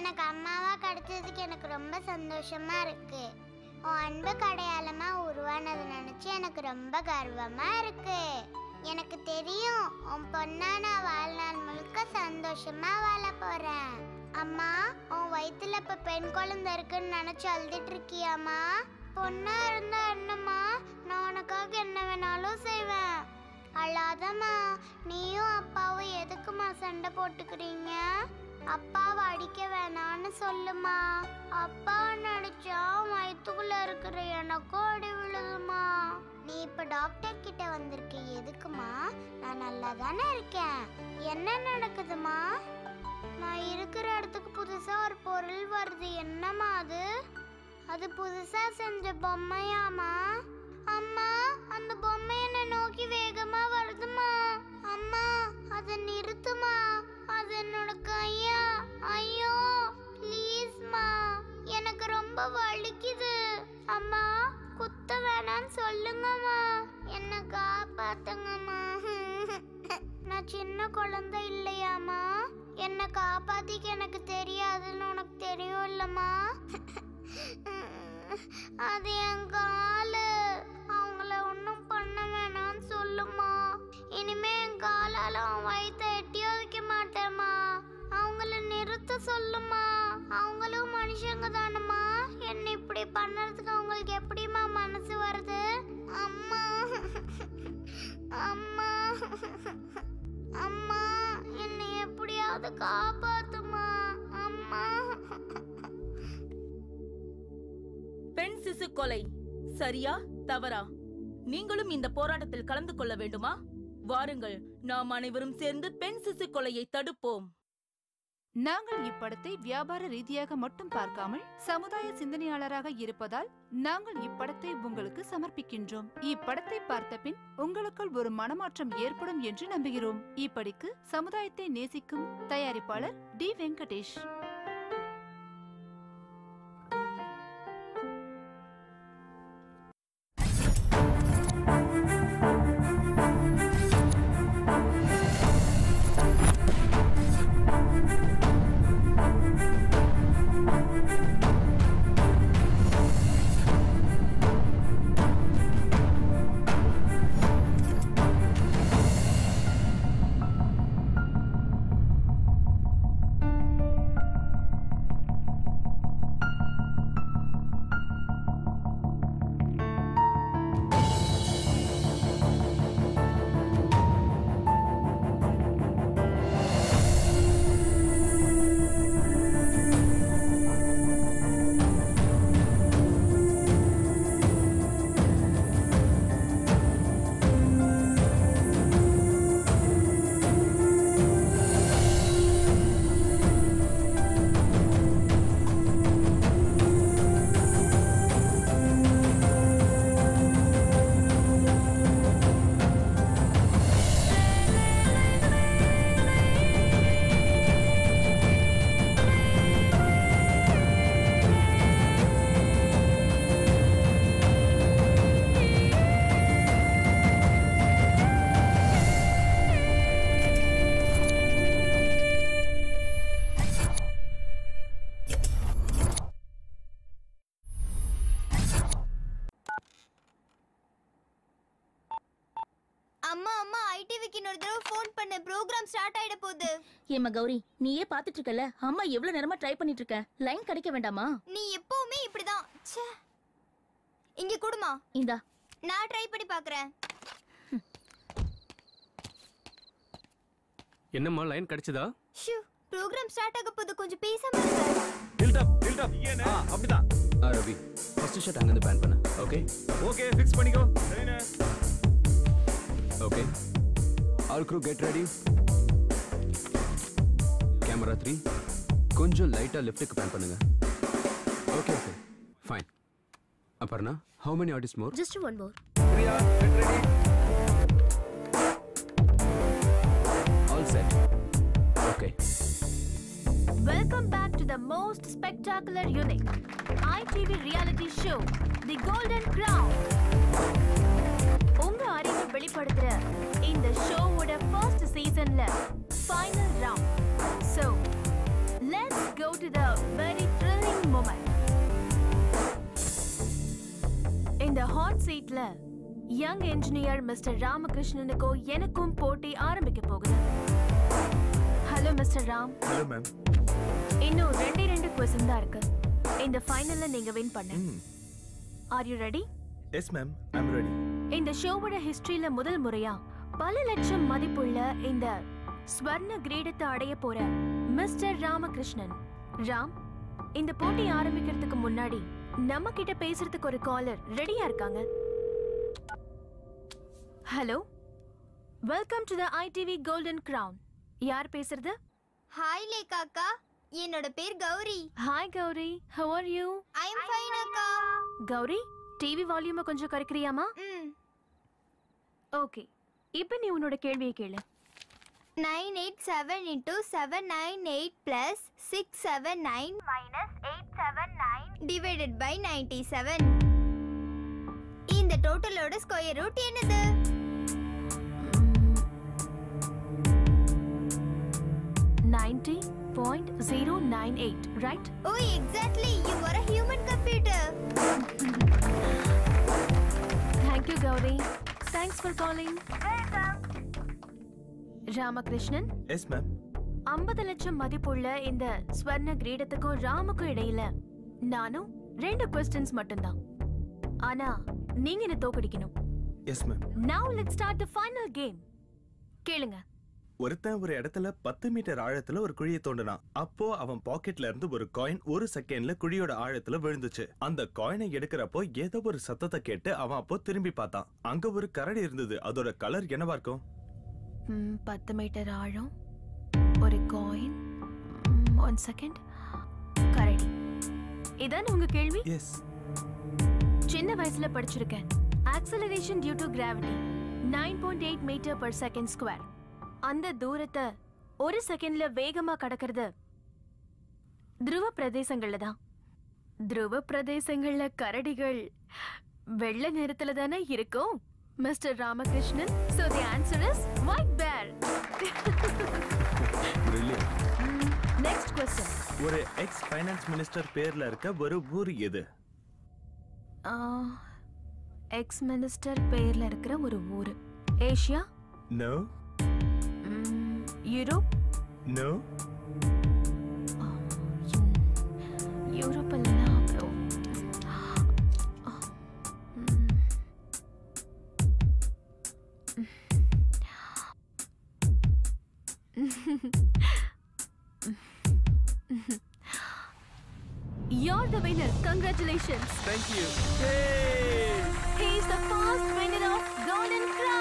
எனக்கு அம்மாவா கிடைச்சதுக்கு எனக்கு ரொம்ப சந்தோஷமா இருக்கு. உன் அன்பு கடையாளமா உருவானதை நினைச்சு எனக்கு ரொம்ப கர்வமா இருக்கு. எனக்கு தெரியும் உன் பொண்ணா நான் வாழ்நாள் முழுக்க சந்தோஷமா வாழ போறேன். அம்மா உன் வயிற்றுல இப்ப பெண் குழந்தை இருக்குன்னு நினைச்சு அழுதுட்டு இருக்கியாமா பொண்ணா இருந்தா என்னம்மா? நான் உனக்காக என்ன வேணாலும் செய்வேன். அழாதம்மா நீயும் அப்பாவும் எதுக்குமா சண்டை போட்டுக்கிறீங்க? அப்பாவை அடிக்க வேணான்னு சொல்லுமா. அப்பா நடிச்சா வயிற்றுக்குள்ள இருக்கிற எனக்கும் அடி விழுதுமா. நீ இப்ப டாக்டர் கிட்ட வந்திருக்க எதுக்குமா? நான் நல்லா தானே இருக்கேன். என்ன நடக்குதுமா? நான் இருக்கிற இடத்துக்கு புதுசா ஒரு பொருள் வருது. என்னம்மா அது? அது புதுசா செஞ்ச பொம்மையாமா அம்மா அந்த பொம்மை என்ன நோக்கி வேகமா வருதுமா அம்மா அதை நிறுத்துமா. அது என்னோட கையா? ஐயோ ப்ளீஸ்மா எனக்கு ரொம்ப வலிக்குது. அம்மா குத்த வேணான்னு சொல்லுங்கம்மா. என்ன காப்பாத்துங்கம்மா. நான் சின்ன குழந்தை இல்லையாம்மா. என்னை காப்பாத்திக்க எனக்கு தெரியாதுன்னு உனக்கு தெரியும் இல்லம்மா அது என் காலு. அவங்கள ஒன்றும் பண்ண வேணாம்னு சொல்லுமா. இனிமே என் காலால அவன் வயிற்ற எட்டி வைக்க மாட்டேம்மா. அவங்கள நிறுத்த சொல்லுமா. அவங்களும் மனுஷங்க தானம்மா. என்ன இப்படி பண்ணுறதுக்கு அவங்களுக்கு எப்படிம்மா மனசு வருது? அம்மா. அம்மா. அம்மா என்னை எப்படியாவது காப்பாத்துமா. அம்மா. பெண் சிசு கொலை. சரியா? தவறா? நீங்களும் இந்த போராட்டத்தில் கலந்து கொள்ள வேண்டுமா? வாருங்கள் நாம் அனைவரும் சேர்ந்து பெண் சிசு கொலையை தடுப்போம். நாங்கள் இப்படத்தை வியாபார ரீதியாக மட்டும் பார்க்காமல் சமுதாய சிந்தனையாளராக இருப்பதால் நாங்கள் இப்படத்தை உங்களுக்கு சமர்ப்பிக்கின்றோம். இப்படத்தை பார்த்த பின் உங்களுக்குள் ஒரு மனமாற்றம் ஏற்படும் என்று நம்புகிறோம். இப்படிக்கு சமுதாயத்தை நேசிக்கும் தயாரிப்பாளர் டி வெங்கடேஷ். ஏமா கௌரி நீயே பாத்துட்டு இருக்கல அம்மா எவ்வளவு நேரமா ட்ரை பண்ணிட்டு இருக்க லைன் கிடைக்க வேண்டாமா? நீ எப்பவுமே இப்படிதான். ச்சே. இங்க குடுமா. இந்தா. நான் ட்ரை பண்ணி பார்க்கறேன் என்னம்மா லைன் கிடைச்சதா? ஷூ ப்ரோக்ராம் ஸ்டார்ட் ஆக போகுது கொஞ்சம் பேசாம இருங்க. ஹில்டப் ஹில்டப் ஆ அப்படிதான். ஆ ரவி ஃபர்ஸ்ட் ஷாட் அங்கிருந்து பேன் பண்ணு ஓகே ஓகே ஃபிக்ஸ் பண்ணிக்கோ. Okay all crew get ready camera three கொஞ்சம் லைட்டாக லெஃப்ட்டுக்கு பேன் பண்ணுங்க. Okay okay fine Aparna how many artist more just one more all set okay Welcome back to the most spectacular unit, ITV reality show, The Golden Crown. அறிவு வெளிப்படுத்துற இந்த ஷோவோட first சீசன்ல final round so let's go to the very thrilling moment இந்த hot சீட்ல young engineer mister ராமகிருஷ்ணனுக்கோ எனக்கும் போட்டி ஆரம்பிக்க போகுது. Hello mister Ram hello ma'am இன்னும் ரெண்டே ரெண்டு கொஸ்டின் தான் இருக்கு. இந்த ஃபைனல்ல நீங்க வின் பண்ணு. Are you ready yes ma'am I'm ready இந்த ஷோவோட ஹிஸ்டரியில முதல் முறையா பல லட்சம் மதிப்புள்ள இந்த ஸ்வர்ண கிரீடத்தை அடைய போற மிஸ்டர் ராமகிருஷ்ணன். ராம் இந்த போட்டி ஆரம்பிக்கிறதுக்கு முன்னாடி நம்ம கிட்ட பேசுறதுக்கு ஒரு காலர் ரெடியா இருக்காங்க? Hello welcome to the ITV golden crown யார் பேசுறது? ஹாய் லேக்கா அக்கா என்னோட பேர் Gauri. Hi Gauri. How are you I am fine அக்கா. கௌரி டிவி வால்யூமை கொஞ்சம் குறைக்கிறியாமா ஓகே இப்போ நீ உன்னோட கேள்வியை கேளு. Nine eight seven into seven nine eight plus six seven nine minus eight seven nine divided by ninety seven. இந்த டோட்டலோட ஸ்கொயர் ரூட் என்னது? Ninety point zero nine eight right oh exactly you are a human computer thank you Gauri thanks for calling Ramakrishnan yes ma'am ஐம்பது லட்சம் மதிப்புள்ள இந்த ஸ்வர்ண கிரீடத்துக்கும் ராமுக்கும் இடையில நானும் ரெண்டு கொஸ்டின்ஸ் மட்டும்தான். ஆனா நீங்க என்ன தோக்கடிக்கணும்? Yes ma'am now let's start the final game கேளுங்க. ஒருத்தன் ஒரு இடத்துல பத்து மீட்டர் ஆழத்துல ஒரு குழியை தோண்டினான். அப்போ அவன் பாக்கெட்ல இருந்து ஒரு காயின் ஒரு செகண்ட்ல குழியோட ஆழத்துல விழுந்துச்சு. அந்த காயினை எடுக்கிறப்போ ஏதோ ஒரு சத்தத்தை கேட்டு அவன் அப்போ திரும்பி பார்த்தான். அங்க ஒரு கரடி இருந்தது. அதோட கலர் என்னவா இருக்கும்? பத்து மீட்டர் ஆழம். ஒரு காயின் ஒன் செகண்ட் கரடி. இதான் உங்க கேள்வி? எஸ் சின்ன வயசுல படிச்சிருக்கேன். Acceleration due to gravity nine point eight metre per second square அந்த தூரத்தை ஒரு செகண்ட்ல வேகமா கடக்கிறது துருவ பிரதேசங்கள்ல தான். துருவ பிரதேசங்கள்ல கரடிகள் வெள்ளை நிறத்துல தானே இருக்கும்? Mister Ramakrishnan so the answer is white பேர் நெக்ஸ்ட் கொஸ்டின் ஒரு எக்ஸ் ஃபைனான்ஸ் மினிஸ்டர் பேர்ல இருக்க ஒரு ஊர் எது? எக்ஸ் மினிஸ்டர் பேர்ல இருக்கிற ஒரு ஊரு. Asia? No Europe? No. യൂറോപ്പല്ല bro You're the winner. Congratulations. Thank you. Yay! He's the first winner of Golden Crown.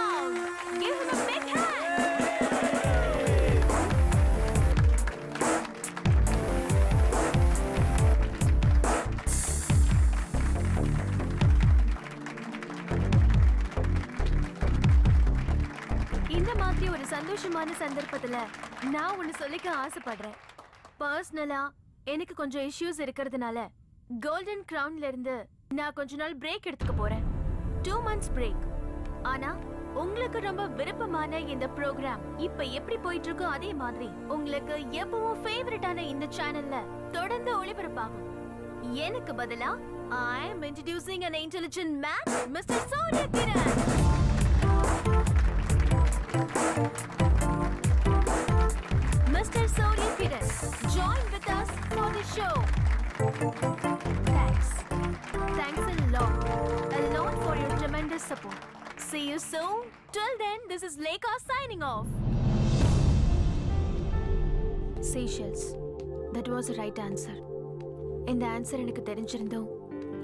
சந்தோஷமான சந்தர்ப்பத்துல நான் ஒன்னு சொல்லிக்க ஆசைப்படுறேன். பர்சனலா எனக்கு கொஞ்சம் இஷ்யூஸ் இருக்கிறதுனால கோல்டன் கிரவுன்ல இருந்து நான் கொஞ்ச நாள் பிரேக் எடுத்துக்க போறேன். டூ மந்த்ஸ் பிரேக் ஆனா உங்களுக்கு ரொம்ப விருப்பமான இந்த ப்ரோக்ராம் இப்ப எப்படி போயிட்டு இருக்கோ அதே மாதிரி உங்களுக்கு எப்பவும் ஃபேவரட்டான இந்த சேனல்ல தொடர்ந்து ஒளிபரப்பாகும். எனக்கு பதிலா I am introducing an intelligent man mister Surya Kiran Mr. Surya Kiran, join with us for the show. Thanks. Thanks a lot. A lot for your tremendous support. See you soon. Till then, this is Lekha signing off. Seychelles. That was the right answer. இந்த answer எனக்கு தெரிஞ்சிருந்தோம்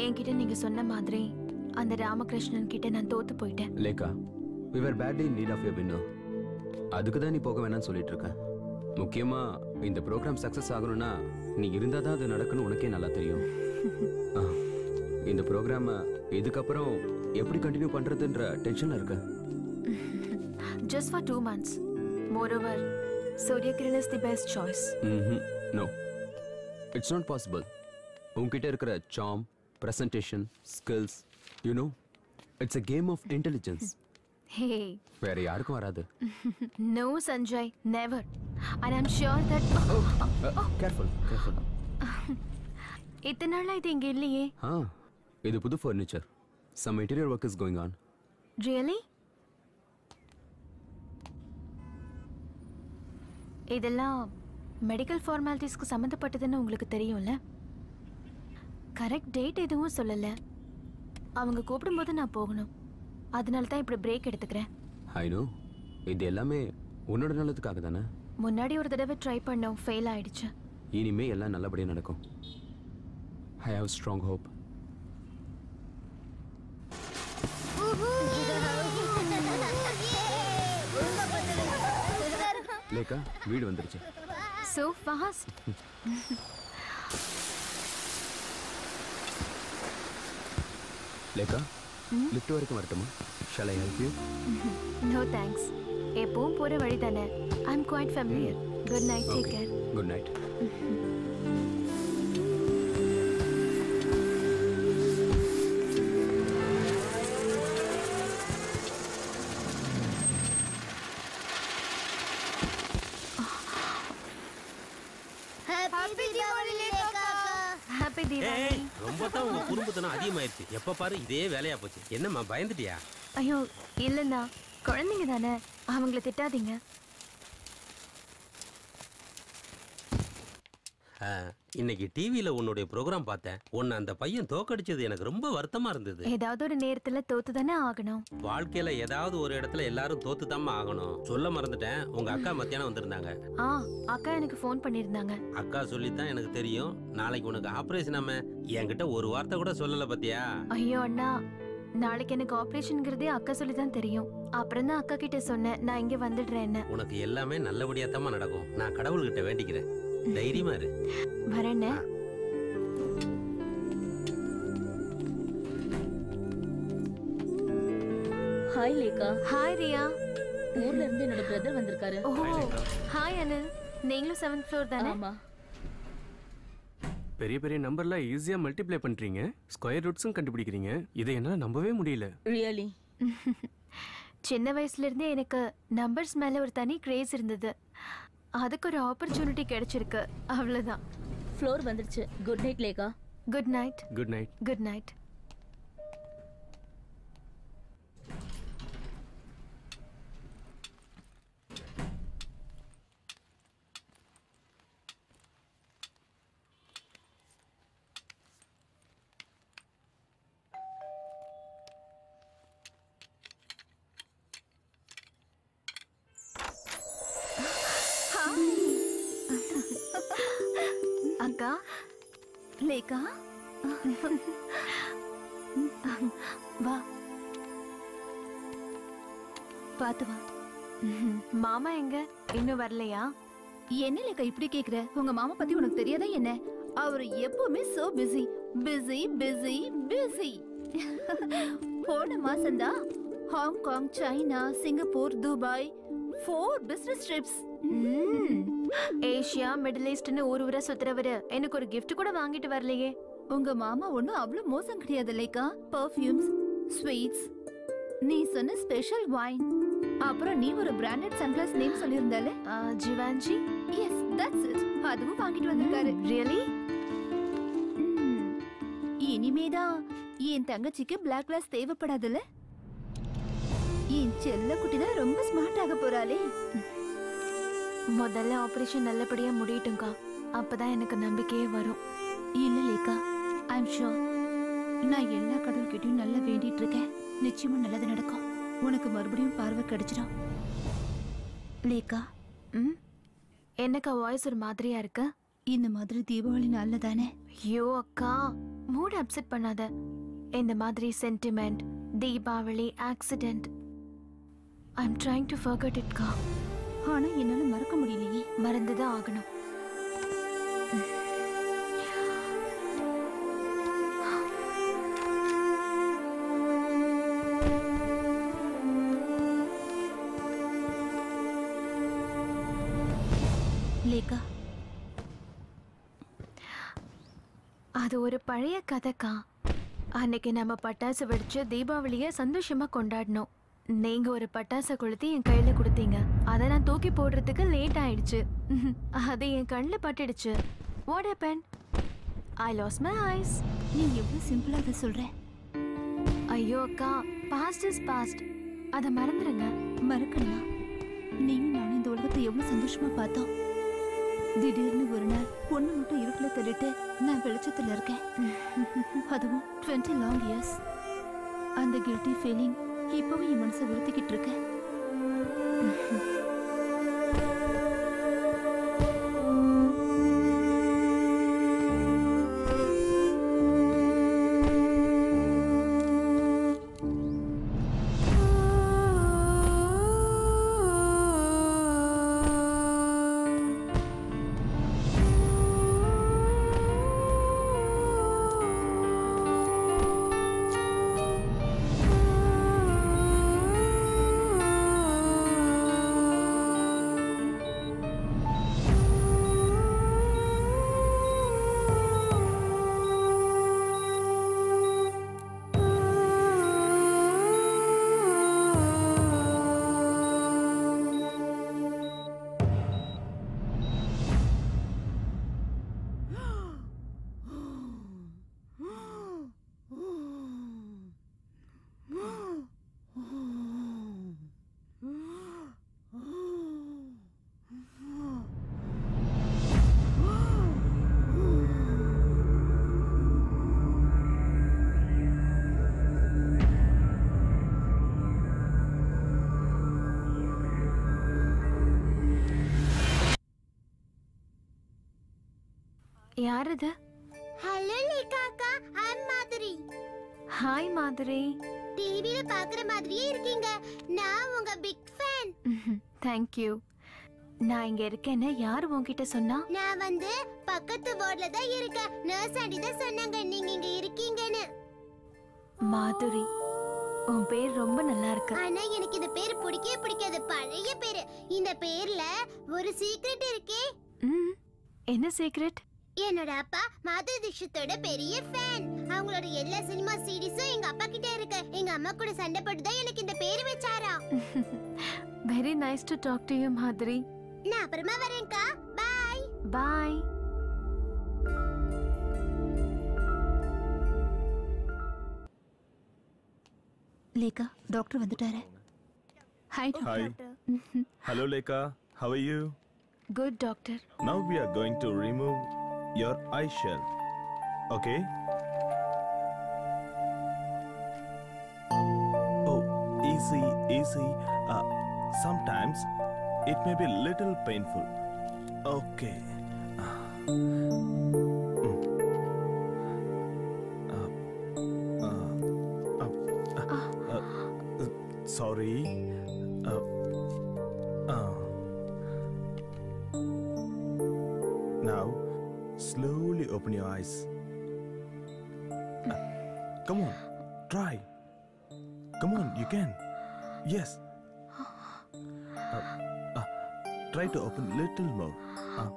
என்கிட்ட நீங்க சொன்ன மாதிரி அந்த ராமகிருஷ்ணன் கிட்ட நான் தோத்து போயிட்டேன் லேக்கா we were badly in need of a winner அதுக்கு தான் நீ போக வேணாம்னு சொல்லிட்டு இருக்க. முக்கியமா இந்த ப்ரோக்ராம் சக்ஸஸ் ஆகணும்னா நீ இருந்தா தான் அது நடக்குன்னு உனக்கே நல்லா தெரியும். இந்த ப்ரோக்ராமை இதுக்கப்புறம் எப்படி கண்டினியூ பண்றதுன்ற டென்ஷன்ல இருக்க. Just for two months. Moreover, Surya Kiran is the best choice. No it's not possible உன்கிட்ட இருக்கிற some presentation skills you know it's a game of intelligence Hey, வேற யாருக்கும் வராது. No, Sanjay, never. And I'm sure that. Careful careful இத்தனை நாளா இது இங்க இல்லையே? ஆ இது புது furniture some interior work is going on really இதெல்லாம் மெடிக்கல் ஃபார்மாலிட்டிஸ்க்கு சம்மந்தப்பட்டதுன்னு உங்களுக்கு தெரியும்ல? கரெக்ட் டேட் எதுவும் சொல்லல. அவங்க கூப்பிடும்போது நான் போகணும். அதனால தான் இப்படி பிரேக் எடுத்துக்கிறேன். ஐ நோ இது எல்லாமே உன்னோட நல்லதுக்காக தானே? முன்னாடி ஒரு தடவை ட்ரை பண்ணோம் ஃபெயில் ஆயிடுச்சு. இனிமே எல்லாம் நல்லபடியாக நடக்கும். I have strong hope Lekha வீடு வந்துருச்சு. ஸோ ஃபாஸ்ட் லேக்கா லிஃப்ட் வரைக்கும் வரட்டுமா? Shall I help you no thanks எப்பவும் போகிற வழி தானே I am quite familiar good night take care good night ரொம்ப தான் உங்க குறும்புத்தனம் அதிகமாயிருச்சு. எப்ப பாரு இதே வேலையா போச்சு. என்னம்மா பயந்துட்டியா? ஐயோ இல்லைண்ணா. குழந்தைங்க தானே. அவங்கள திட்டாதீங்க. இன்னைக்கு டிவியில உன்னுடைய ப்ரோக்ராம் பார்த்தேன். உன்னை அந்த பையன் தோக்கடிச்சது எனக்கு ரொம்ப வருத்தமா இருந்தது. ஏதாவது ஒரு நேரத்துல தோத்து தானே ஆகணும். வாழ்க்கையில ஏதாவது ஒரு இடத்துல எல்லாரும் தோத்து ஆகணும். சொல்ல மறந்துட்டேன். உங்க அக்கா மத்தியானம் வந்திருந்தாங்க. ஆ அக்கா எனக்கு ஃபோன் பண்ணியிருந்தாங்க. அக்கா சொல்லித்தான் எனக்கு தெரியும். நாளைக்கு உனக்கு ஆபரேஷன் ஆம. என்கிட்ட ஒரு வார்த்தை கூட சொல்லல பாத்தியா? ஐயோ அண்ணா. நாளைக்கு எனக்கு ஆப்ரேஷன்ங்கிறதே அக்கா சொல்லி தான் தெரியும். அப்புறம் தான் அக்கா கிட்ட சொன்னேன் நான் இங்க வந்துடுறேன்னு. உனக்கு எல்லாமே நல்லபடியா நடக்கும். நான் கடவுள்கிட்ட வேண்டிக்கிறேன். தைரியமா இரு. வரேன்னு. ஹாய் லேக்கா ஹாய் ரியா ஊர்ல இருந்து என்னோட பிரதர் வந்திருக்காரு. ஓ ஹாய் அனில் நீங்களும் செவன்த் ஃப்ளோர் தானே? ஆமா. பெரிய பெரிய நம்பர்லாம் ஈஸியாக மல்டிப்ளை பண்ணுறீங்க ஸ்கொயர் ரூட்ஸும் கண்டுபிடிக்கிறீங்க. இதை என்னால் நம்பவே முடியல. ரியலி சின்ன வயசுல இருந்தே எனக்கு நம்பர்ஸ் மேல ஒரு தனி கிரேஸ் இருந்தது. அதுக்கு ஒரு ஆப்பர்ச்சுனிட்டி கிடைச்சிருக்கு. அவ்வளவுதான். ஃப்ளோர் வந்துருச்சு. Good night Lekha good night good night good night இன்னும் வரலையா? என்ன லேக்கா இப்படி கேக்குற? உங்க மாமா பத்தி உனக்கு தெரியாதா என்ன? அவர் எப்பவுமே so busy busy busy busy போன மாசம்தான் Hong Kong China Singapore Dubai four business trips Asia middle ஈஸ்ட்னு ஊர் ஊரா சுத்துறவரு. எனக்கு ஒரு gift கூட வாங்கிட்டு வரலையே. உங்க மாமா ஒண்ணும் அவ்வளவு மோசம் கிடையாது லேக்கா பர்ஃப்யூம்ஸ் ஸ்வீட்ஸ் நீ சொன்ன ஸ்பெஷல் வைன் அப்புறம் நீ ஒரு பிராண்டட் சன்கிளாஸ் நேம் சொல்லியிருந்தாலே? ஜிவான்ஜி? எஸ் தட்ஸ் இட் அதுவும் வாங்கிட்டு வந்திருக்காரு. ரியலி. இனிமேதான் என் தங்கச்சிக்கு பிளாக் கிளாஸ் தேவைப்படாதுல்ல? என் செல்ல குட்டி தான் ரொம்ப ஸ்மார்ட் ஆக போறாளே. முதல்ல ஆபரேஷன் நல்லபடியா முடியட்டும்க்கா. அப்பதான் எனக்கு நம்பிக்கையே வரும். இல்ல லேக்கா ஐ அம் ஷோர் நான் எல்லா கடவுள்கிட்டயும் நல்லா வேண்டிட்டு இருக்கேன். நிச்சயமா நல்லது நடக்கும். உனக்கு மறுபடியும் பார்வை கிடைச்சிடும் லேக்கா ம்? என்னக்கா வாய்ஸ் ஒரு மாதிரியா இருக்கு? இந்த மாதிரி தீபாவளி நாள்ல தானே? ஐயோ அக்கா மூட் அப்செட் பண்ணாத. இந்த மாதிரி sentiment Deepavali accident I am trying to forget இட்கா ஆனா என்னால மறக்க முடியலையே. மறந்துதான் ஆகணும். ஒரு பழைய கதைக்கா. அன்னைக்கு நம்ம பட்டாசு வெடிச்சு தீபாவளியை சந்தோஷமா கொண்டாடினோம். நீங்க ஒரு பட்டாசை கொளுத்தி என் கையில கொடுத்தீங்க. அதை நான் தூக்கி போடுறதுக்கு லேட் ஆயிடுச்சு. அது என் கண்ணில் பட்டுடுச்சு. What happen I lost my eyes நீ எவ்வளவு சிம்பிளா அதை சொல்ற? ஐயோ அக்கா பாஸ்ட் இஸ் பாஸ்ட் அதை மறந்துடுங்க மறக்கணுமா? நீயும் நானும் இந்த உலகத்தை எவ்வளவு சந்தோஷமா பார்த்தோம். திடீர்னு ஒரு நாள் பொண்ணு மட்டும் இருப்பில் தள்ளிட்டு நான் வெளிச்சத்துல இருக்கேன். அதுவும் 20 லாங் இயர்ஸ் அந்த கில்ட்டி ஃபீலிங் இப்பவும் என் மனசை உறுத்திக்கிட்டு இருக்கேன் யார் இது ஹலோ லேகா அக்கா ஐம் மாதிரி ஹாய் மாதிரி டிவில பாக்குற மாதிரியே இருக்கீங்க. நான் உங்க பிக் ஃபேன் தேங்க்யூ நான் இங்க இருக்கேன்னு யார் உன்கிட்ட சொன்னா? நான் வந்து பக்கத்து வார்ட்ல தான் இருக்கேன். நர்ஸ் ஆண்டி தான் சொன்னாங்க நீங்க இங்க இருக்கீங்கன்னு. மாதுரி உன் பேர் ரொம்ப நல்லா இருக்கு. ஆனா எனக்கு இந்த பேர் பிடிக்கவே பிடிக்காது. பழைய பேரு. இந்த பேர்ல ஒரு சீக்ரெட் இருக்கே. என்ன சீக்ரெட் என்னோட அப்பா மாதுரி தீட்சித்தோட பெரிய ஃபேன் அவங்களோட எல்லா சினிமா சீரிஸும் எங்க அப்பா கிட்ட இருக்கு. எங்க அம்மா கூட சண்டை போட்டு தான் எனக்கு இந்த பேரு வச்சாராம். Very nice to talk to you மாதிரி நான் அப்புறமா வரேன்க்கா. பாய் பாய் லேகா டாக்டர் வந்துட்டாரு. Hi Hi. Hello, Leka. How are you? Good doctor Now we are going to remove your eye shell. Okay? Oh, easy, easy. Uh, sometimes it may be little painful. Okay. Mm. Uh, uh, uh, uh, sorry. open your eyes. Uh, come on, try. Come on, you can. Yes. Uh, uh, try to open little more. Uh,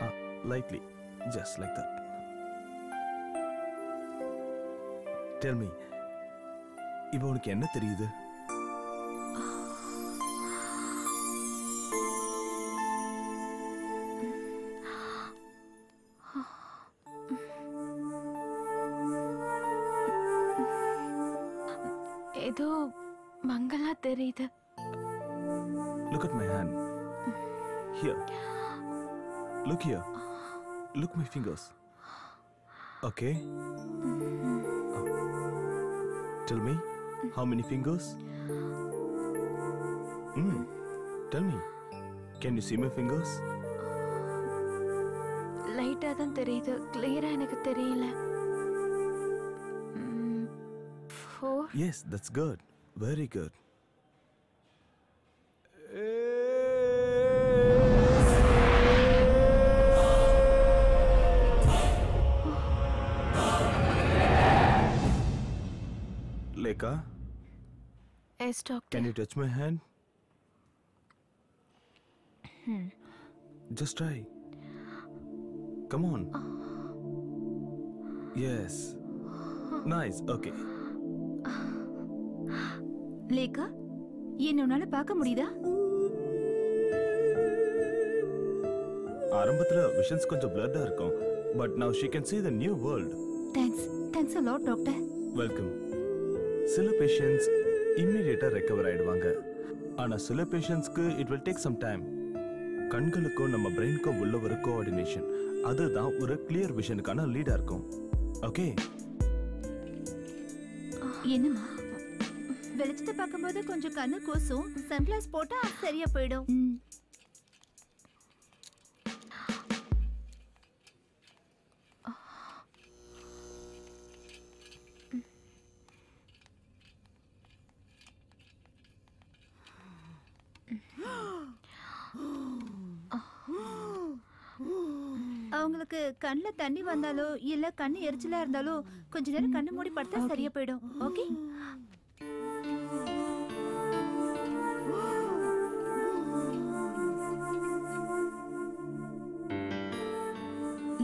uh, lightly, just like that. Tell me, இப்போ உனக்கு என்ன தெரியுது Okay. Uh, tell me, how many fingers? Hmm. Tell me, can you see my fingers? லைட்டா தான் தெரியுது கிளியரா எனக்கு தெரியல four Yes, that's good. Very good. Yes doctor can you touch my hand? Just try. Come on. Yes. Nice. Okay. Lekha என்ன உன்னால பார்க்க முடியுதா ஆரம்பத்துல விஷன்ஸ் கொஞ்சம் பிளட்டா இருக்கும் but now she can see the new world thanks thanks a lot doctor welcome சில patients இம்மிடியேட்டா recover ஆயிடுவாங்க. ஆனா சில பேஷண்ட்ஸ்க்கு it will take some time கண்களுக்கும் நம்ம பிரெயினுக்கும் உள்ள ஒரு கோஆர்டினேஷன் அதுதான் ஒரு கிளியர் விஷனுக்கான லீடா இருக்கும். ஓகே என்னம்மா? வெளிச்சத்தை பார்க்கும்போது கொஞ்சம் கண்ணு கூசும் சன்கிளாஸ் போட்டா சரியா போயிடும். கண்ணில் தண்ணி வந்தாலோ இல்ல கண்ணு எரிச்சலா இருந்தாலோ கொஞ்ச நேரம் கண்ணு மூடி படுத்தா சரியா போயிடும். ஓகே?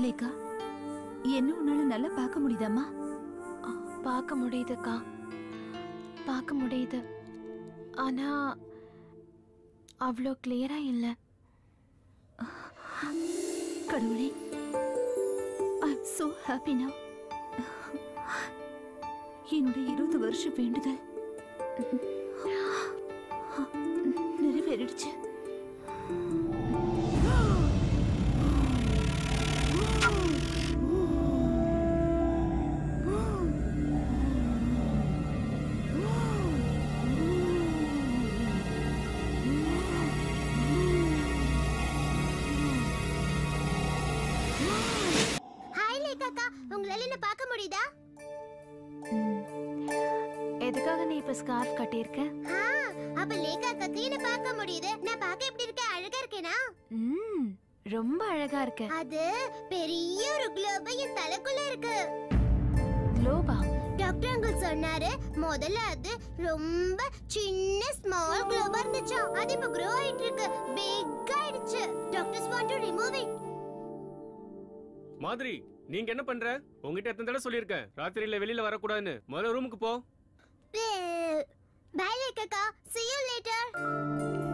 லேகா என்ன உன்னால நல்லா பார்க்க முடியுதாம்மா? பார்க்க முடியுதுக்கா. பார்க்க முடியுது. ஆனா அவ்வளோ கிளியரா இல்லை. கடவுளே. I am so happy now. என்னுடைய இருபது வருஷம் வேண்டுதல் நிறைவேறிடுச்சு. இருக்க. அது பெரிய ஒரு குளோப என் தலைக்குள்ள இருக்கு. லோபா டாக்டர் அங்கிள் சொன்னாரு முதல்ல அது ரொம்ப சின்ன ஸ்மால் குளோபா இருந்துச்சு? அது இப்ப க்ரோ ஆயிட்டு இருக்கு பிக் ஆயிடுச்சு. Doctors want to remove it மாதிரி நீங்க என்ன பண்ற? உங்ககிட்ட எத்தனை தடவை சொல்லியிருக்கேன். ராத்திரியில வெளியில வரக்கூடாதுன்னு. முதல்ல ரூமுக்கு போ. பை லேகாக்கா see you later.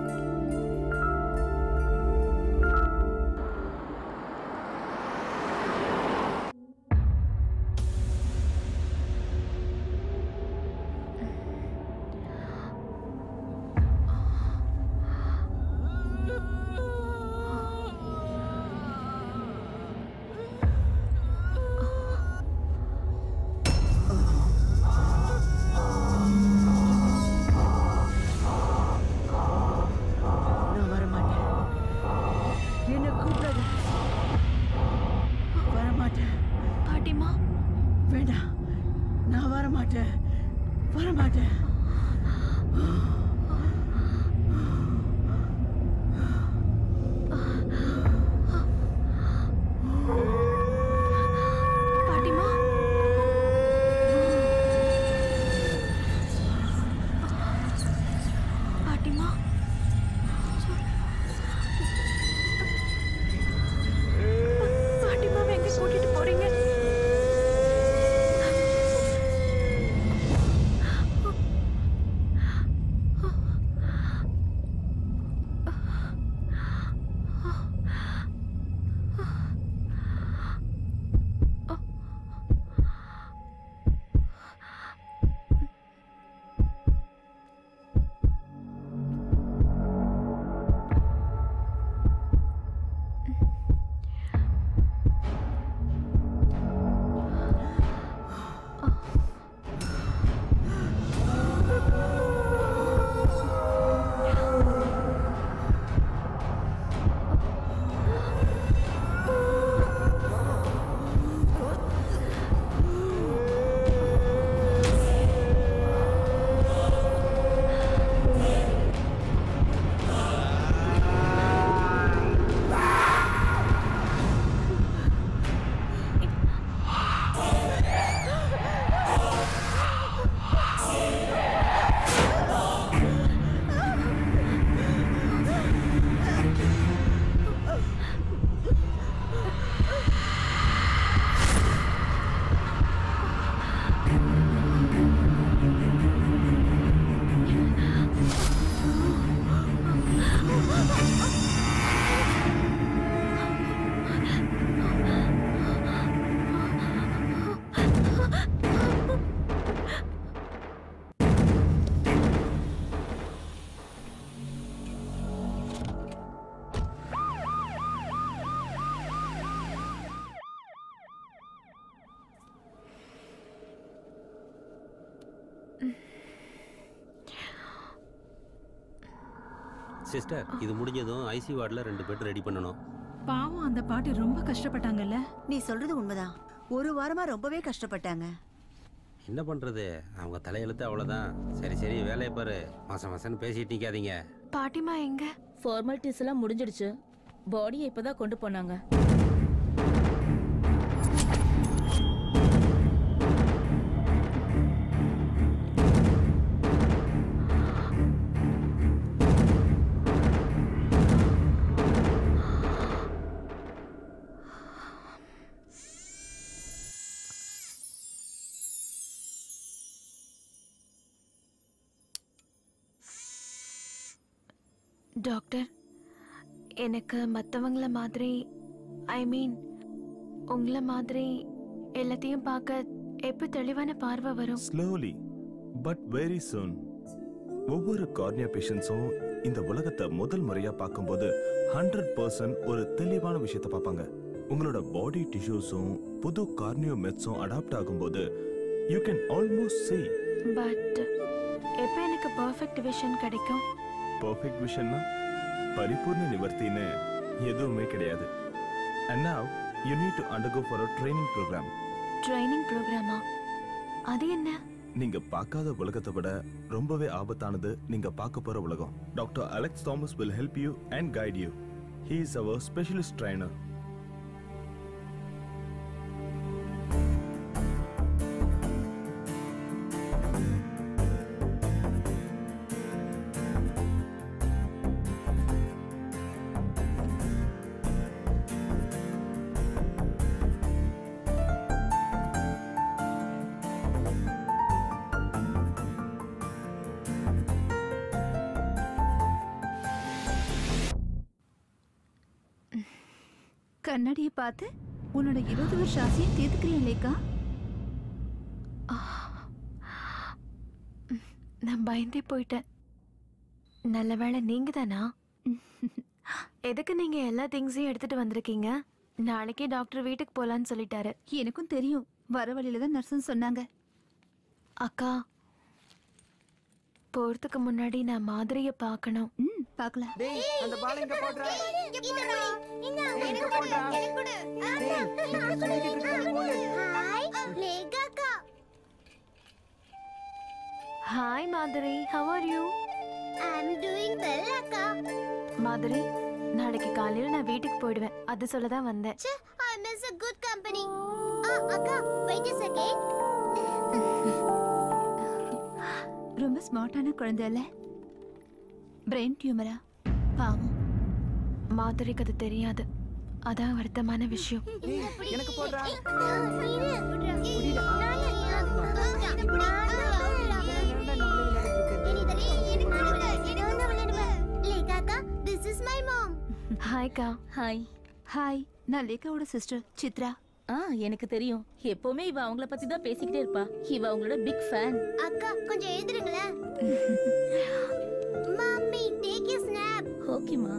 சிஸ்டர் இது முடிஞ்சதும் ஐசி வார்டில் ரெண்டு பெட் ரெடி பண்ணணும். பாவம் அந்த பாட்டி ரொம்ப கஷ்டப்பட்டாங்கல்ல? நீ சொல்றது உண்மைதான். ஒரு வாரமா ரொம்பவே கஷ்டப்பட்டாங்க. என்ன பண்ணுறது அவங்க தலையெழுத்து அவ்வளோதான் சரி சரி வேலையை பாரு. மாசம் மாசம்னு பேசிட்டு நிற்காதீங்க பாட்டிமா எங்க? ஃபார்மாலிட்டிஸ் எல்லாம் முடிஞ்சிடுச்சு. பாடியை இப்பதான் கொண்டு போனாங்க. டாக்டர். எனக்கு மற்றவங்கள மாதிரி ஐ மீன் உங்களை மாதிரி எல்லாத்தையும் பார்க்க எப்போ தெளிவான பார்வை வரும்? ஸ்லோலி பட் வெரி சூன் ஒவ்வொரு கார்னியா பேஷண்ட்ஸும் இந்த உலகத்தை முதல் முறையா பார்க்கும்போது ஹண்ட்ரட் பர்சன்ட் ஒரு தெளிவான விஷயத்தை பார்ப்பாங்க. உங்களோட பாடி டிஷ்யூஸும் புது கார்னியோ மெட்ஸும் அடாப்ட் ஆகும்போது you can almost see. But எப்போ எனக்கு பர்ஃபெக்ட் விஷன் கிடைக்கும்? பர்ஃபெக்ட் விஷன்னா பரிபூர்ண நிவர்த்தின்னு எதுவுமே கிடையாது. And now you need to undergo for a training program. Training ப்ரோக்ராமா அது என்ன? நீங்க பார்க்காத உலகத்தை விட ரொம்பவே ஆபத்தானது நீங்க பார்க்க போற உலகம். Doctor Alex Thomas will help you and guide you. He is our specialist trainer. கண்ணாடியை பார்த்து உன்னோட இருபது வருஷம் ஆசையும் தீர்த்துக்கிறியா லேக்கா நான் பயந்தே போயிட்டேன். நல்ல வேளை நீங்க தானா? எதுக்கு நீங்க எல்லா திங்ஸையும் எடுத்துட்டு வந்திருக்கீங்க? நாளைக்கே டாக்டர் வீட்டுக்கு போலான்னு சொல்லிட்டாரு. எனக்கும் தெரியும். வர வழியில தான் நர்ஸ்னு சொன்னாங்க. அக்கா போறதுக்கு முன்னாடி நான் மாதிரிய பார்க்கணும். ம் பார்க்கலாம். அந்த பால் இங்க போடுறா. ஹாய் மாதிரி how are you I'm doing well அக்கா. மாதிரி நாளைக்கு காலையில நான் வீட்டுக்கு போயிடுவேன். அது சொல்ல தான் வந்தேன். ச்சே I miss a good company. ஆ அக்கா வெயிட் a second. ரொம்ப ஸ்மார்ட்டான குழந்தை இல்ல பிரெயின் டியூமரா பாவம். மாதிரிக்கு அது தெரியாது. அதான் வருத்தமான விஷயம். எனக்கு போடுறா. This is my mom. ஹாய்க்கா ஹாய் ஹாய் நான் லேக்காவோட சிஸ்டர் சித்ரா. ஆ எனக்கு தெரியும். எப்பவுமே இவ அவங்கள பத்தி தான் பேசிக்கிட்டே இருப்பா. இவ அவங்களோட பிக் ஃபேன் அக்கா கொஞ்சம் எழுதுருங்களேன் மம்மி டேக் a snap. ஓகேமா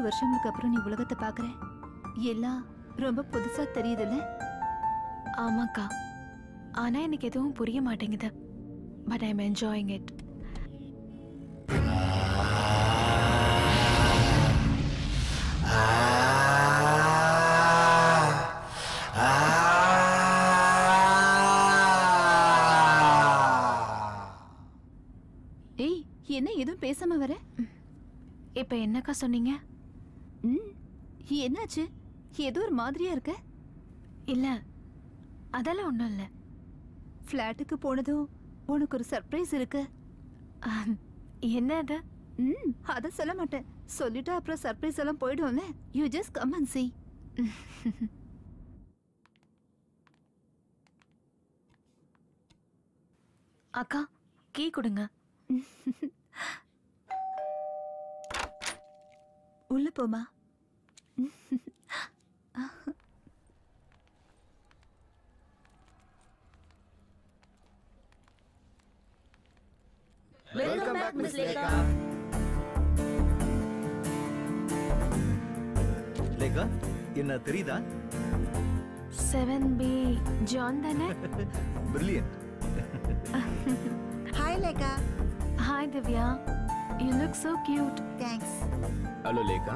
இருபது வருஷங்களுக்கு அப்புறம் நீ உலகத்தை பாக்குற எல்லாம் ரொம்ப புதுசா தெரியுதுல்ல? ஆமாக்கா. ஆனா எனக்கு எதுவும் புரிய மாட்டேங்குது. But I am enjoying it ஏய் என்ன எதுவும் பேசாம வர? இப்போ என்னக்கா சொன்னீங்க? ம். என்னாச்சு? ஏதோ ஒரு மாதிரியா இருக்க? இல்ல. அதெல்லாம் ஒன்றும் இல்லை. ஃப்ளாட்டுக்கு போனதும் உனக்கு ஒரு சர்ப்ரைஸ் இருக்கு. என்ன அது? ம் அத சொல்ல மாட்டேன். சொல்லிட்டு அப்புறம் சர்ப்ரைஸ் எல்லாம் போயிடும்ல. You just come and see. அக்கா கீ கொடுங்க. உள்ள போமா. Welcome back miss Lekha Lekha என்ன தெரியுதா? 7B ஜான் தானே? Brilliant hi Lekha hi Divya you look so cute thanks hello Lekha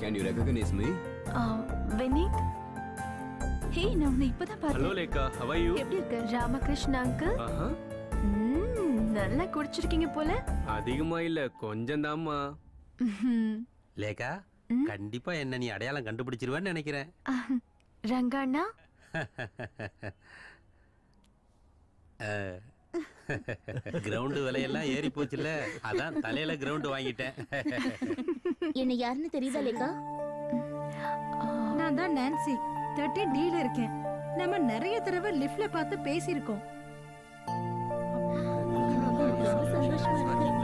can you recognise me Uh, Vineeth? Hey நான் உன்னை இப்பதான் ஹலோ பார்த்தேன் லேக்கா ஹவ் ஆர் யூ எப்படி இருக்க? ராமகிருஷ்ண அங்கிள் ஆஹா. ம், நல்லா குடிச்சிருக்கீங்க போல. அதிகமா இல்ல கொஞ்சம் ம்ஹும். லேக்கா கண்டிப்பா என்ன நீ அடையாளம் கண்டுபிடிச்சிருவேன்னு நினைக்கிறேன். அஹ், ரங்காண்ணா? கிரவுண்டு விலையெல்லாம் ஏறி போச்சுல அதான் தலையில கிரவுண்டு வாங்கிட்டேன். என்ன யாருன்னு தெரியுதா லேக்கா நான் தான் நான்சி. தேர்ட்டி டீல இருக்கேன். நம்ம நிறைய தடவை லிஃப்ட்ல பார்த்து பேசியிருக்கோம். ஹலோ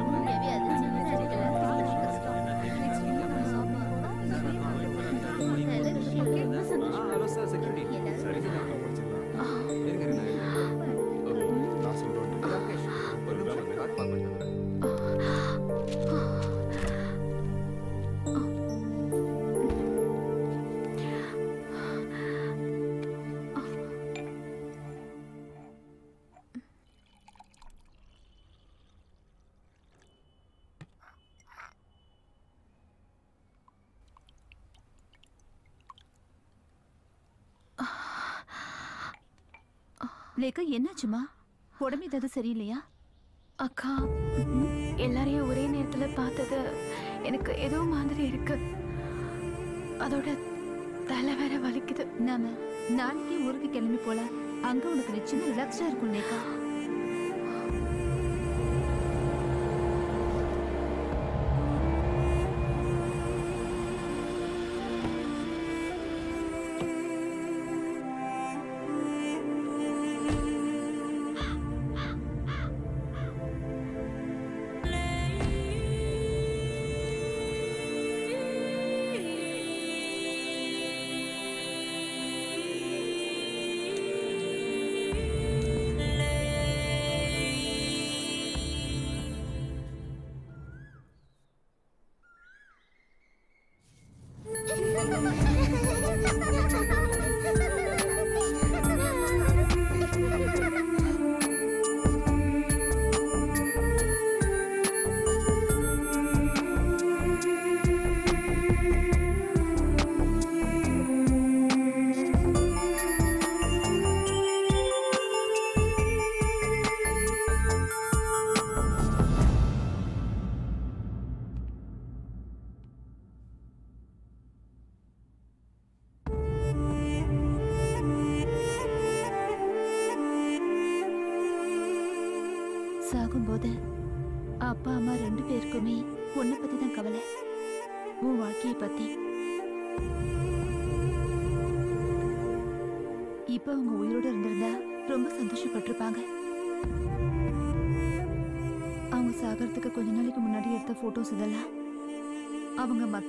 லேக்கா என்னாச்சுமா? உடம்பு ஏதாவது சரியில்லையா? அக்கா எல்லாரையும் ஒரே நேரத்துல பார்த்தது எனக்கு ஏதோ மாதிரி இருக்கு. அதோட தலை வேற வலிக்குது. நாம நாளைக்கு ஊருக்கு கிளம்பி போலாம். அங்க உனக்கு நிச்சயமா ரிலாக்ஸா இருக்கும் லேக்கா.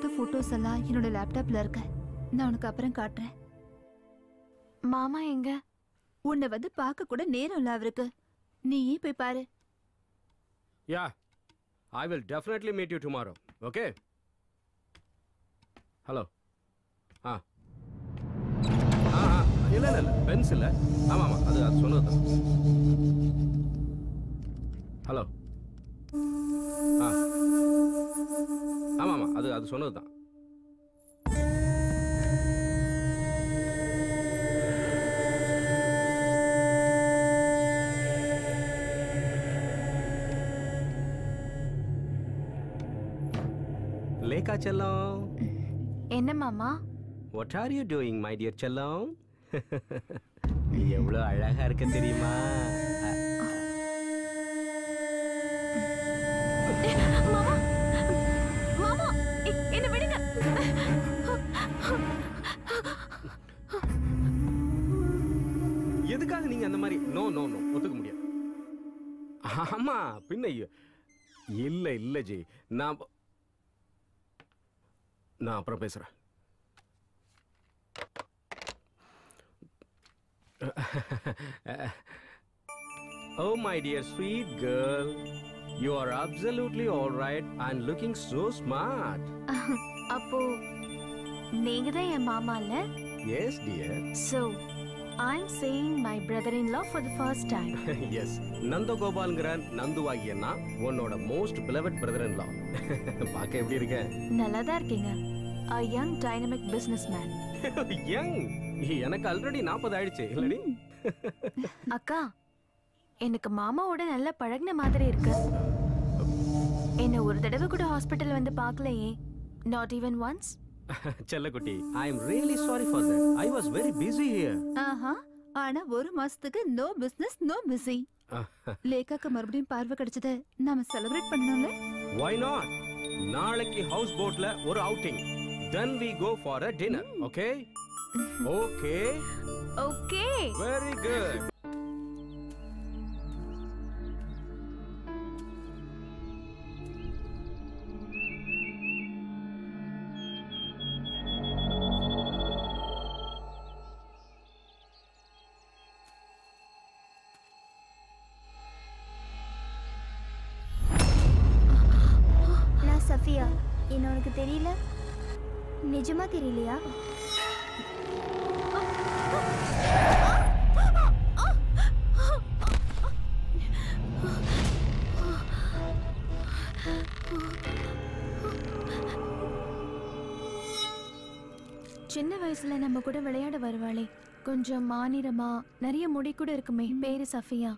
எடுத்த போட்டோஸ் எல்லாம் என்னோட லேப்டாப்ல இருக்க. நான் உனக்கு அப்புறம் காட்டுறேன். மாமா எங்க? உன்னை வந்து பார்க்க கூட நேரம் இல்ல அவருக்கு. நீயே போய் பாரு. Yeah I will definitely meet you tomorrow okay hello ஆ. ஆ இல்லை இல்லை இல்லை. பென்ஸ் இல்லை. ஆமாம் ஆமாம் அது அது சொன்னது தான். ஹலோ ஆ. அது அது சொன்னது தான் லேக்கா செல்லம். என்ன மாமா? What are you doing my dear செல்லம்? நீ எவ்வளோ அழகா இருக்க தெரியுமா? மாதிரி. நோ நோ நோ ஒத்துக்க முடியாது. ஆமா பின்ன இல்ல இல்ல ஜி. நான் நான் அப்புறம் பேசுறேன். Oh, my dear sweet girl, you are absolutely all right and looking so smart. அப்போ நீங்க தான் என் மாமா இல்ல? Yes dear so my brother in law for the first time yes நந்தகோபால்ங்கிற நந்துவாகியன்னா உன்னோட most beloved brother in law பார்க்க எப்படி இருக்க நல்லா தான் இருக்கீங்க a dynamic businessman young எனக்கு ஆல்ரெடி நாற்பது ஆயிடுச்சு இல்லடி அக்கா எனக்கு மாமாவோட நல்லா பழகுன மாதிரி இருக்கு என்ன ஒரு தடவை கூட ஹாஸ்பிட்டல் வந்து பார்க்கலையே. நாட் ஈவன் ஒன்ஸ் செல்லக்குட்டி I am really sorry for that I was very busy here ஆஹா ஆனா ஒரு மாசத்துக்கு நோ பிசினஸ் நோ பிஸி லேக்காக்கு மறுபடியும் பார்வை கிடைச்சத. நாம செலிப்ரேட் பண்ணணும்ல? வை நாட் நாளைக்கு ஹவுஸ் போட்ல ஒரு outing then we go for a dinner okay okay okay very good நிஜமா தெரியலையா? சின்ன வயசுல நம்ம கூட விளையாட வருவாளே. கொஞ்சம் மாநிறமா நிறைய முடி கூட இருக்குமே. பேரு சஃபியா.